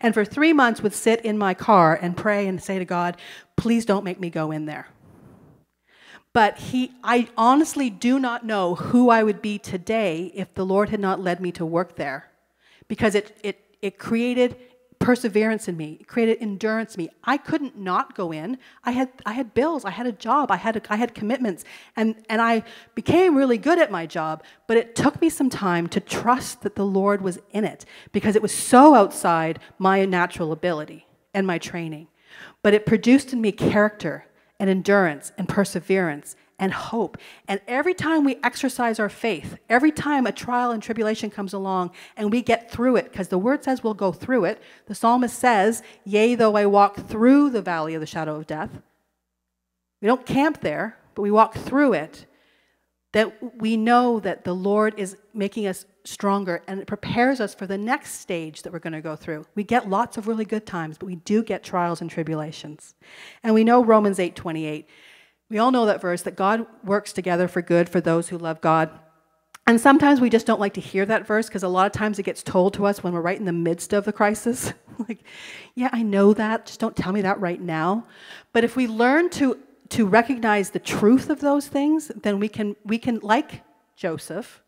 And for three months would sit in my car and pray and say to God, please don't make me go in there. But he, I honestly do not know who I would be today if the Lord had not led me to work there. Because it, it, it created perseverance in me, it created endurance in me. I couldn't not go in. I had, I had bills, I had a job, I had, a, I had commitments, and, and I became really good at my job, but it took me some time to trust that the Lord was in it because it was so outside my natural ability and my training. But it produced in me character and endurance and perseverance and hope. And every time we exercise our faith, every time a trial and tribulation comes along and we get through it, because the word says we'll go through it, the psalmist says, Yea, though I walk through the valley of the shadow of death. We don't camp there, but we walk through it. That we know that the Lord is making us stronger and it prepares us for the next stage that we're going to go through. We get lots of really good times, but we do get trials and tribulations. And we know Romans 8 28 we all know that verse that God works together for good for those who love God. And sometimes we just don't like to hear that verse because a lot of times it gets told to us when we're right in the midst of the crisis. like, yeah, I know that, just don't tell me that right now. But if we learn to, to recognize the truth of those things, then we can, we can, like Joseph,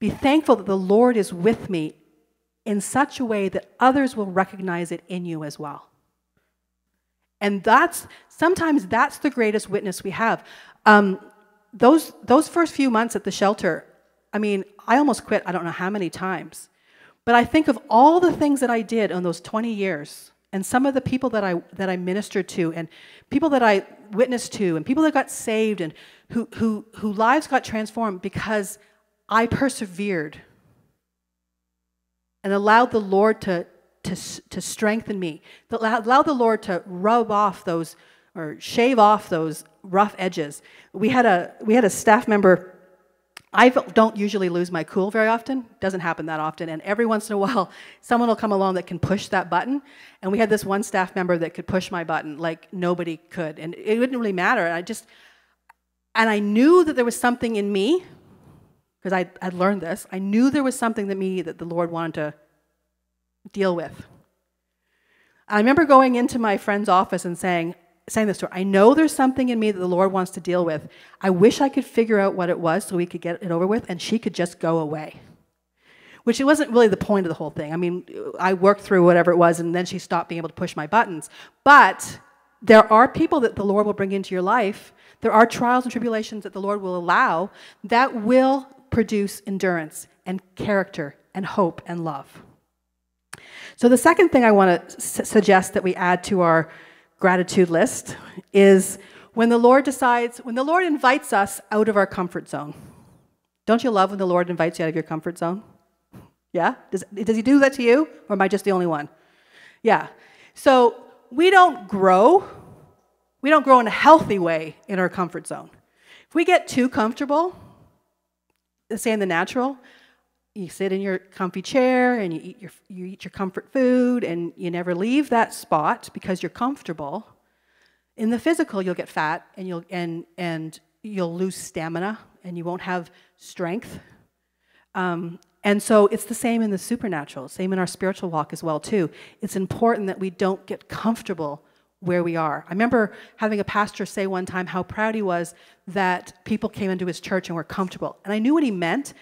be thankful that the Lord is with me in such a way that others will recognize it in you as well. And that's sometimes that's the greatest witness we have. Um, those, those first few months at the shelter, I mean, I almost quit I don't know how many times. But I think of all the things that I did in those 20 years and some of the people that I, that I ministered to and people that I witnessed to and people that got saved and who, who, who lives got transformed because I persevered and allowed the Lord to, to, to strengthen me. Allow the Lord to rub off those or shave off those rough edges. We had a, we had a staff member. I don't usually lose my cool very often. Doesn't happen that often. And every once in a while, someone will come along that can push that button. And we had this one staff member that could push my button like nobody could. And it wouldn't really matter. And I just, and I knew that there was something in me, because I had learned this. I knew there was something in me that the Lord wanted to deal with. I remember going into my friend's office and saying, saying this to her. I know there's something in me that the Lord wants to deal with. I wish I could figure out what it was so we could get it over with and she could just go away. Which it wasn't really the point of the whole thing. I mean, I worked through whatever it was and then she stopped being able to push my buttons. But there are people that the Lord will bring into your life. There are trials and tribulations that the Lord will allow that will produce endurance and character and hope and love. So, the second thing I want to s- suggest that we add to our gratitude list is when the Lord decides, when the Lord invites us out of our comfort zone. Don't you love when the Lord invites you out of your comfort zone? Yeah? Does, does He do that to you? Or am I just the only one? Yeah. So, we don't grow. We don't grow in a healthy way in our comfort zone. If we get too comfortable, say in the natural, you sit in your comfy chair and you eat your, you eat your comfort food and you never leave that spot because you're comfortable. In the physical, you'll get fat and you'll, and, and you'll lose stamina and you won't have strength. Um, and so it's the same in the supernatural, same in our spiritual walk as well too. It's important that we don't get comfortable where we are. I remember having a pastor say one time how proud he was that people came into his church and were comfortable. And I knew what he meant,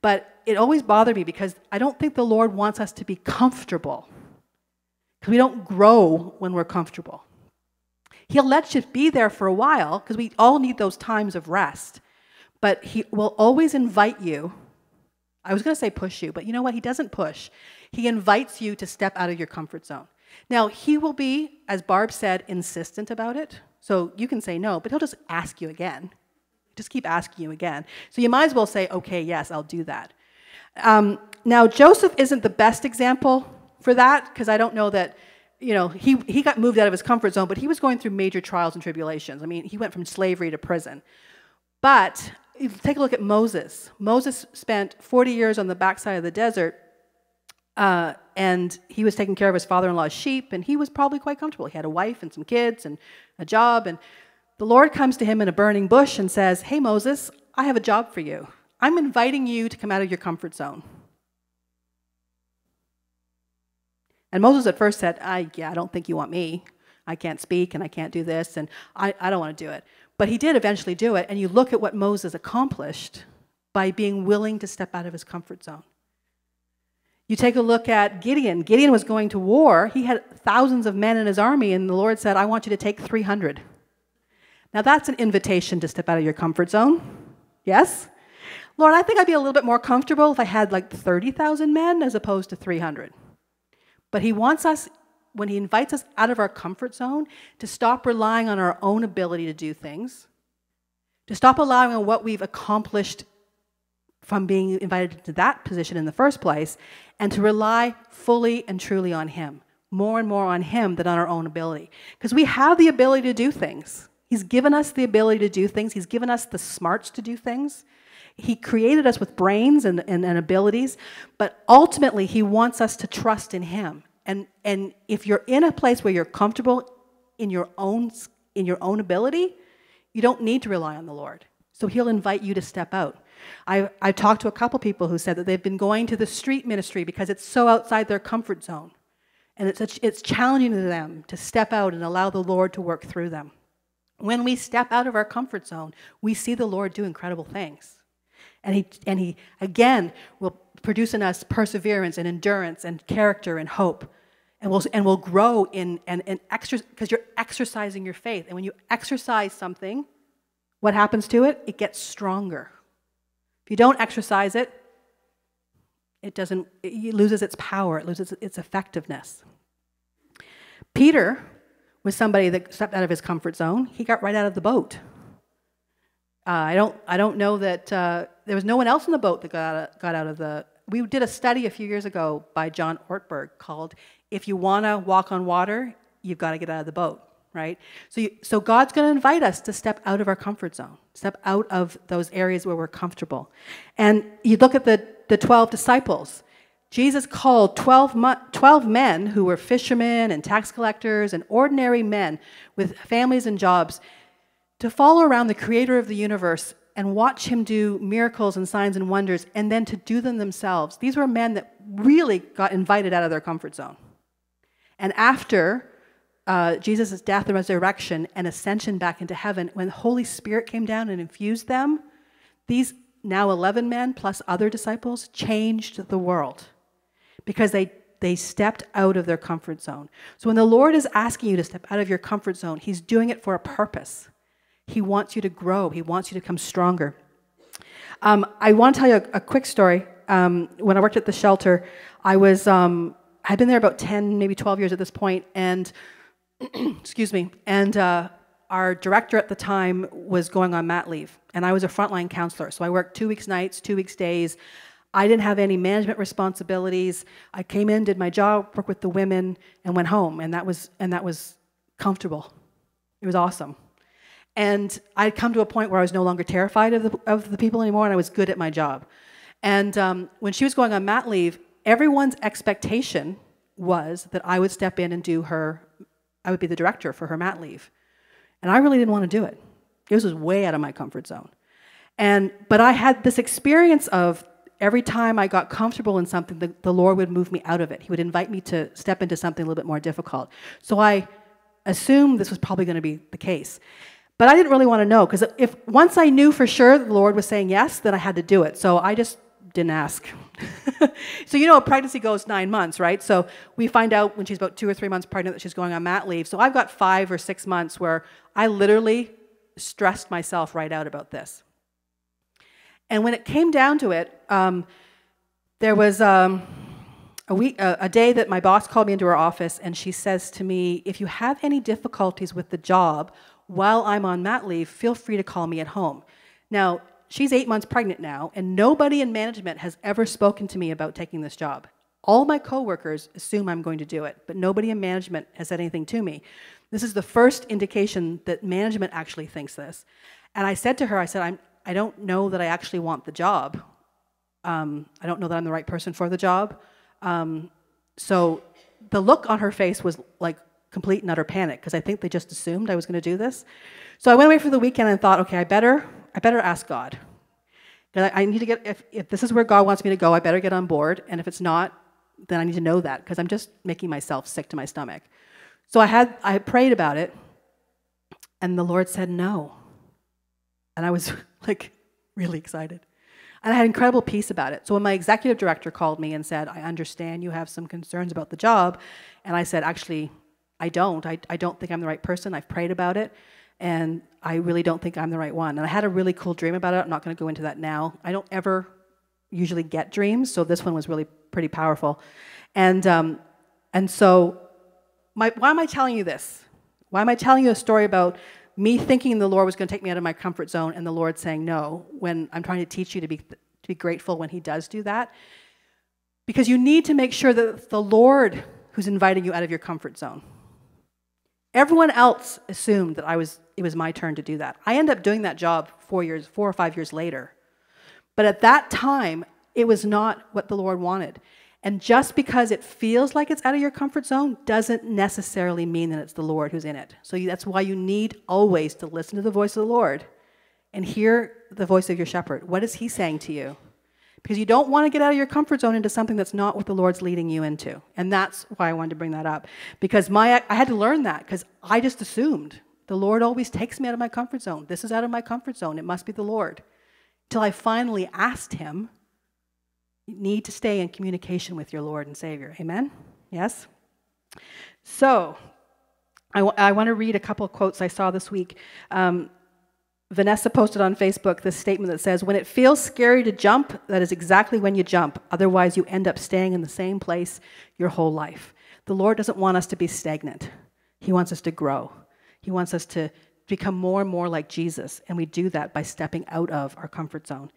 but it always bothered me because I don't think the Lord wants us to be comfortable. Because we don't grow when we're comfortable. He'll let you be there for a while because we all need those times of rest. But he will always invite you. I was going to say push you, but you know what? He doesn't push. He invites you to step out of your comfort zone. Now, he will be, as Barb said, insistent about it. So you can say no, but he'll just ask you again. Just keep asking you again. So you might as well say, okay, yes, I'll do that. Um, now, Joseph isn't the best example for that because I don't know that, you know, he, he got moved out of his comfort zone, but he was going through major trials and tribulations. I mean, he went from slavery to prison. But take a look at Moses. Moses spent 40 years on the backside of the desert, uh, and he was taking care of his father in law's sheep, and he was probably quite comfortable. He had a wife and some kids and a job, and the Lord comes to him in a burning bush and says, Hey, Moses, I have a job for you. I'm inviting you to come out of your comfort zone. And Moses at first said, I, Yeah, I don't think you want me. I can't speak and I can't do this, and I, I don't want to do it. But he did eventually do it, and you look at what Moses accomplished by being willing to step out of his comfort zone. You take a look at Gideon. Gideon was going to war. He had thousands of men in his army, and the Lord said, I want you to take 300. Now, that's an invitation to step out of your comfort zone. Yes? Lord, I think I'd be a little bit more comfortable if I had like 30,000 men as opposed to 300. But He wants us, when He invites us out of our comfort zone, to stop relying on our own ability to do things, to stop allowing on what we've accomplished from being invited into that position in the first place, and to rely fully and truly on Him, more and more on Him than on our own ability. Because we have the ability to do things. He's given us the ability to do things, He's given us the smarts to do things. He created us with brains and, and, and abilities, but ultimately, He wants us to trust in Him. And, and if you're in a place where you're comfortable in your own, in your own ability, you don't need to rely on the Lord. So He'll invite you to step out. I, I've talked to a couple people who said that they've been going to the street ministry because it's so outside their comfort zone. And it's, a, it's challenging to them to step out and allow the Lord to work through them. When we step out of our comfort zone, we see the Lord do incredible things. And he, and he again, will produce in us perseverance and endurance and character and hope. And we'll, and we'll grow in and, and because you're exercising your faith. And when you exercise something, what happens to it? It gets stronger. If you don't exercise it, it doesn't, it loses its power, it loses its effectiveness. Peter was somebody that stepped out of his comfort zone. He got right out of the boat. Uh, I, don't, I don't know that uh, there was no one else in the boat that got out, of, got out of the. We did a study a few years ago by John Ortberg called If You Want to Walk on Water, You've Got to Get Out of the Boat, right? So, you, so God's going to invite us to step out of our comfort zone, step out of those areas where we're comfortable. And you look at the, the 12 disciples. Jesus called 12, mo- 12 men who were fishermen and tax collectors and ordinary men with families and jobs to follow around the creator of the universe and watch him do miracles and signs and wonders and then to do them themselves. These were men that really got invited out of their comfort zone. And after uh, Jesus' death and resurrection and ascension back into heaven, when the Holy Spirit came down and infused them, these now 11 men plus other disciples changed the world because they, they stepped out of their comfort zone. So when the Lord is asking you to step out of your comfort zone, He's doing it for a purpose. He wants you to grow, He wants you to become stronger. Um, I want to tell you a, a quick story. Um, when I worked at the shelter, I was um, I'd been there about 10, maybe 12 years at this point, and excuse me, and uh, our director at the time was going on mat leave, and I was a frontline counselor. So I worked two weeks nights, two weeks days. I didn't have any management responsibilities. I came in, did my job, worked with the women, and went home, and that was and that was comfortable. It was awesome. And I'd come to a point where I was no longer terrified of the, of the people anymore, and I was good at my job. And um, when she was going on mat leave, everyone's expectation was that I would step in and do her, I would be the director for her mat leave. And I really didn't want to do it. This was way out of my comfort zone. And, but I had this experience of every time I got comfortable in something, the, the Lord would move me out of it. He would invite me to step into something a little bit more difficult. So I assumed this was probably going to be the case. But I didn't really want to know because if once I knew for sure the Lord was saying yes, then I had to do it. So I just didn't ask. so you know, a pregnancy goes nine months, right? So we find out when she's about two or three months pregnant that she's going on mat leave. So I've got five or six months where I literally stressed myself right out about this. And when it came down to it, um, there was um, a week, a, a day that my boss called me into her office, and she says to me, "If you have any difficulties with the job while I'm on mat leave, feel free to call me at home." Now, she's eight months pregnant now, and nobody in management has ever spoken to me about taking this job. All my coworkers assume I'm going to do it, but nobody in management has said anything to me. This is the first indication that management actually thinks this. And I said to her, I said, I'm, I don't know that I actually want the job. Um, I don't know that I'm the right person for the job. Um, so the look on her face was like complete and utter panic because I think they just assumed I was going to do this. So I went away for the weekend and thought, okay, I better, I better ask God. I, I need to get, if, if this is where God wants me to go, I better get on board. And if it's not, then I need to know that because I'm just making myself sick to my stomach. So I had, I prayed about it, and the Lord said no. And I was like really excited. And I had incredible peace about it. So when my executive director called me and said, I understand you have some concerns about the job, and I said, actually, I don't. I, I don't think I'm the right person. I've prayed about it, and I really don't think I'm the right one. And I had a really cool dream about it. I'm not going to go into that now. I don't ever usually get dreams, so this one was really pretty powerful. And, um, and so, my, why am I telling you this? Why am I telling you a story about me thinking the Lord was going to take me out of my comfort zone and the Lord saying no when I'm trying to teach you to be, to be grateful when He does do that? Because you need to make sure that the Lord who's inviting you out of your comfort zone. Everyone else assumed that I was, it was my turn to do that. I ended up doing that job four years, four or five years later. But at that time, it was not what the Lord wanted. And just because it feels like it's out of your comfort zone doesn't necessarily mean that it's the Lord who's in it. So that's why you need always to listen to the voice of the Lord and hear the voice of your shepherd. What is he saying to you? Because you don't want to get out of your comfort zone into something that's not what the Lord's leading you into. And that's why I wanted to bring that up. Because my, I had to learn that because I just assumed the Lord always takes me out of my comfort zone. This is out of my comfort zone. It must be the Lord. Until I finally asked him, you need to stay in communication with your Lord and Savior. Amen? Yes? So, I, I want to read a couple of quotes I saw this week. Um, Vanessa posted on Facebook this statement that says, When it feels scary to jump, that is exactly when you jump. Otherwise, you end up staying in the same place your whole life. The Lord doesn't want us to be stagnant, He wants us to grow. He wants us to become more and more like Jesus, and we do that by stepping out of our comfort zone.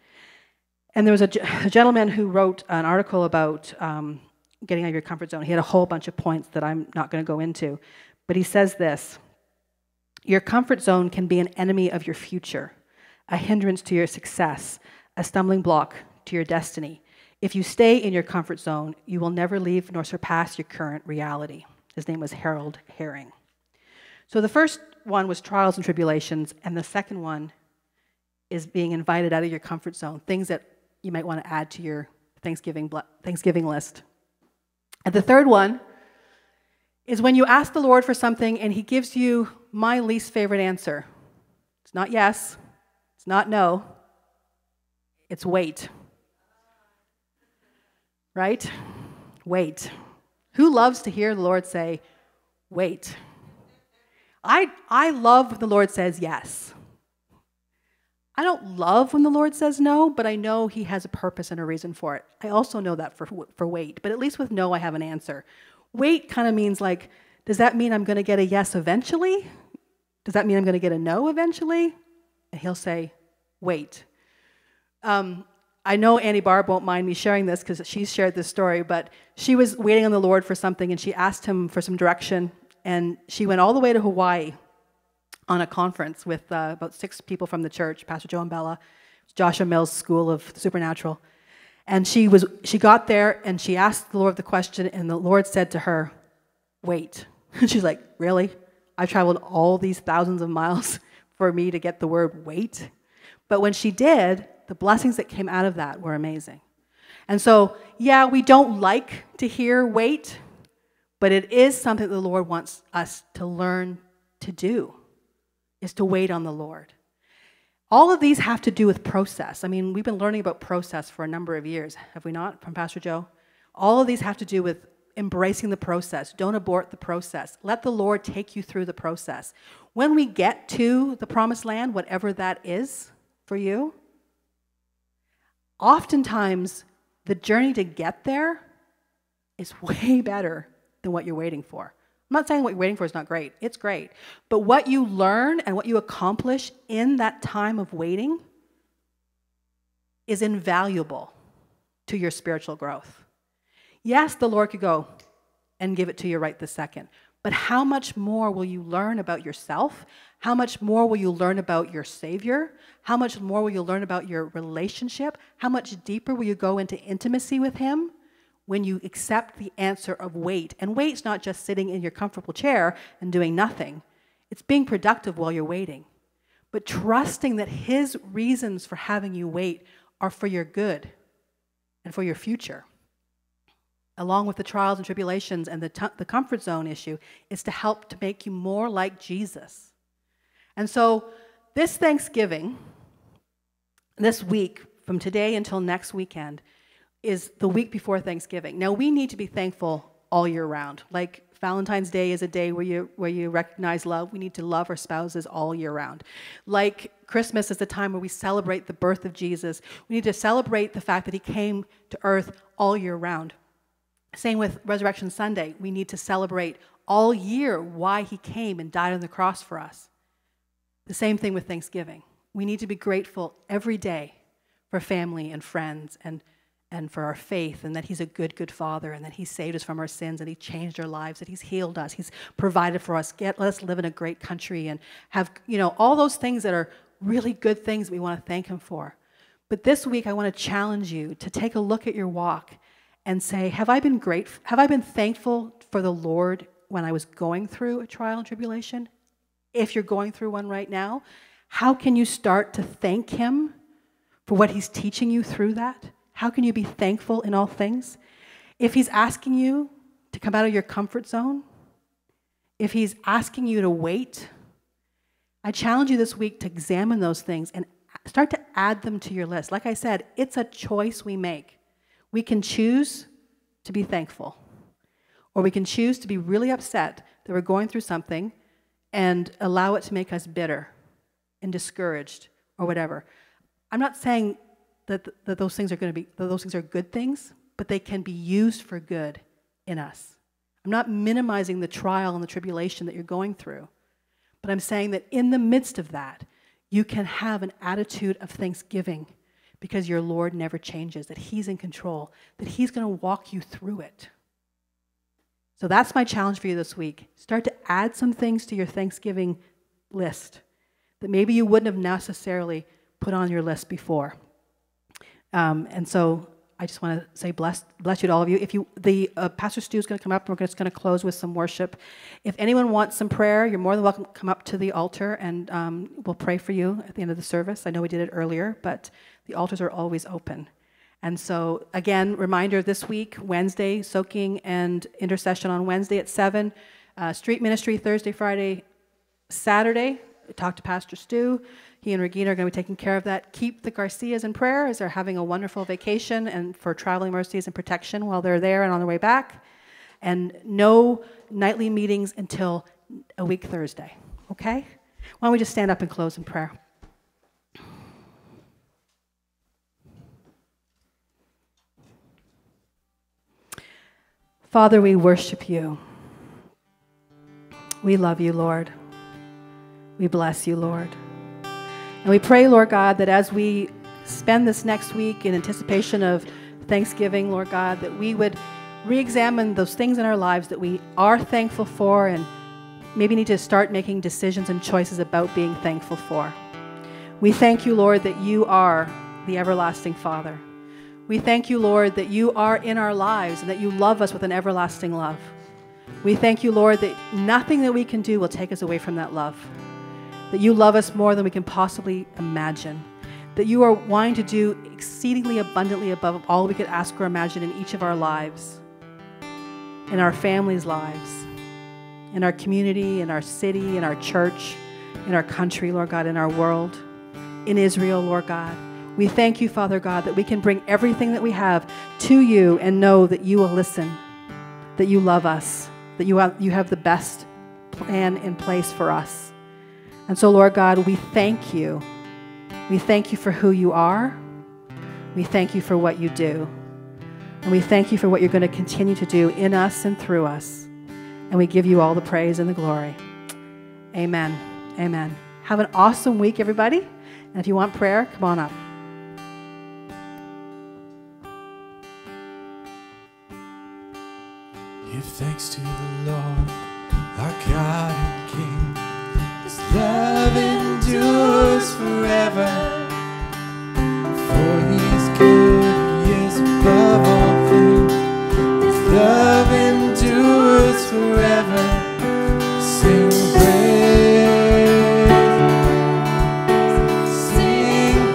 And there was a, a gentleman who wrote an article about um, getting out of your comfort zone. He had a whole bunch of points that I'm not going to go into. But he says this Your comfort zone can be an enemy of your future, a hindrance to your success, a stumbling block to your destiny. If you stay in your comfort zone, you will never leave nor surpass your current reality. His name was Harold Herring. So the first one was trials and tribulations, and the second one is being invited out of your comfort zone, things that you might want to add to your Thanksgiving, Thanksgiving list. And the third one is when you ask the Lord for something and He gives you my least favorite answer. It's not yes, it's not no, it's wait. Right? Wait. Who loves to hear the Lord say, wait? I, I love when the Lord says yes. I don't love when the Lord says no, but I know He has a purpose and a reason for it. I also know that for, for wait, but at least with no, I have an answer. Wait kind of means like, does that mean I'm going to get a yes eventually? Does that mean I'm going to get a no eventually? And He'll say, wait. Um, I know Annie Barb won't mind me sharing this because she's shared this story, but she was waiting on the Lord for something and she asked Him for some direction, and she went all the way to Hawaii on a conference with uh, about six people from the church, Pastor Joe and Bella, Joshua Mills School of Supernatural. And she was she got there and she asked the Lord the question, and the Lord said to her, Wait. And she's like, Really? I traveled all these thousands of miles for me to get the word wait. But when she did, the blessings that came out of that were amazing. And so, yeah, we don't like to hear wait, but it is something the Lord wants us to learn to do is to wait on the Lord. All of these have to do with process. I mean, we've been learning about process for a number of years, have we not, from Pastor Joe? All of these have to do with embracing the process. Don't abort the process. Let the Lord take you through the process. When we get to the promised land, whatever that is for you, oftentimes the journey to get there is way better than what you're waiting for. I'm not saying what you're waiting for is not great, it's great. But what you learn and what you accomplish in that time of waiting is invaluable to your spiritual growth. Yes, the Lord could go and give it to you right this second. But how much more will you learn about yourself? How much more will you learn about your Savior? How much more will you learn about your relationship? How much deeper will you go into intimacy with Him when you accept the answer of wait? And wait's not just sitting in your comfortable chair and doing nothing, it's being productive while you're waiting. But trusting that His reasons for having you wait are for your good and for your future along with the trials and tribulations and the, the comfort zone issue, is to help to make you more like Jesus. And so, this Thanksgiving, this week, from today until next weekend, is the week before Thanksgiving. Now, we need to be thankful all year round. Like Valentine's Day is a day where you, where you recognize love. We need to love our spouses all year round. Like Christmas is a time where we celebrate the birth of Jesus. We need to celebrate the fact that he came to earth all year round. Same with Resurrection Sunday. We need to celebrate all year why he came and died on the cross for us. The same thing with Thanksgiving. We need to be grateful every day for family and friends and, and for our faith and that he's a good, good father and that he saved us from our sins and he changed our lives, that he's healed us, he's provided for us, get, let us live in a great country and have, you know, all those things that are really good things we want to thank him for. But this week, I want to challenge you to take a look at your walk and say, Have I been grateful? Have I been thankful for the Lord when I was going through a trial and tribulation? If you're going through one right now, how can you start to thank Him for what He's teaching you through that? How can you be thankful in all things? If He's asking you to come out of your comfort zone, if He's asking you to wait, I challenge you this week to examine those things and start to add them to your list. Like I said, it's a choice we make. We can choose to be thankful, or we can choose to be really upset that we're going through something and allow it to make us bitter and discouraged or whatever. I'm not saying that, that those things are going to be that those things are good things, but they can be used for good in us. I'm not minimizing the trial and the tribulation that you're going through, but I'm saying that in the midst of that, you can have an attitude of thanksgiving because your Lord never changes, that He's in control, that He's going to walk you through it. So that's my challenge for you this week. Start to add some things to your Thanksgiving list that maybe you wouldn't have necessarily put on your list before. Um, and so I just want to say bless, bless you to all of you. If you, the uh, Pastor Stu is going to come up, and we're just going to close with some worship. If anyone wants some prayer, you're more than welcome to come up to the altar, and um, we'll pray for you at the end of the service. I know we did it earlier, but the altars are always open. And so, again, reminder this week, Wednesday, soaking and intercession on Wednesday at 7, uh, street ministry Thursday, Friday, Saturday. Talk to Pastor Stu. He and Regina are going to be taking care of that. Keep the Garcias in prayer as they're having a wonderful vacation and for traveling mercies and protection while they're there and on their way back. And no nightly meetings until a week Thursday. Okay? Why don't we just stand up and close in prayer? Father, we worship you. We love you, Lord. We bless you, Lord. And we pray, Lord God, that as we spend this next week in anticipation of Thanksgiving, Lord God, that we would re examine those things in our lives that we are thankful for and maybe need to start making decisions and choices about being thankful for. We thank you, Lord, that you are the everlasting Father. We thank you, Lord, that you are in our lives and that you love us with an everlasting love. We thank you, Lord, that nothing that we can do will take us away from that love. That you love us more than we can possibly imagine. That you are wanting to do exceedingly abundantly above all we could ask or imagine in each of our lives, in our families' lives, in our community, in our city, in our church, in our country, Lord God, in our world, in Israel, Lord God. We thank you, Father God, that we can bring everything that we have to you and know that you will listen, that you love us, that you have, you have the best plan in place for us. And so, Lord God, we thank you. We thank you for who you are. We thank you for what you do. And we thank you for what you're going to continue to do in us and through us. And we give you all the praise and the glory. Amen. Amen. Have an awesome week, everybody. And if you want prayer, come on up. Give thanks to the Lord, our God love endures forever. For good, above all things. Love endures forever. Sing praise, sing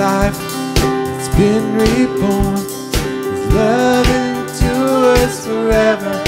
life that's been reborn, His love endures forever.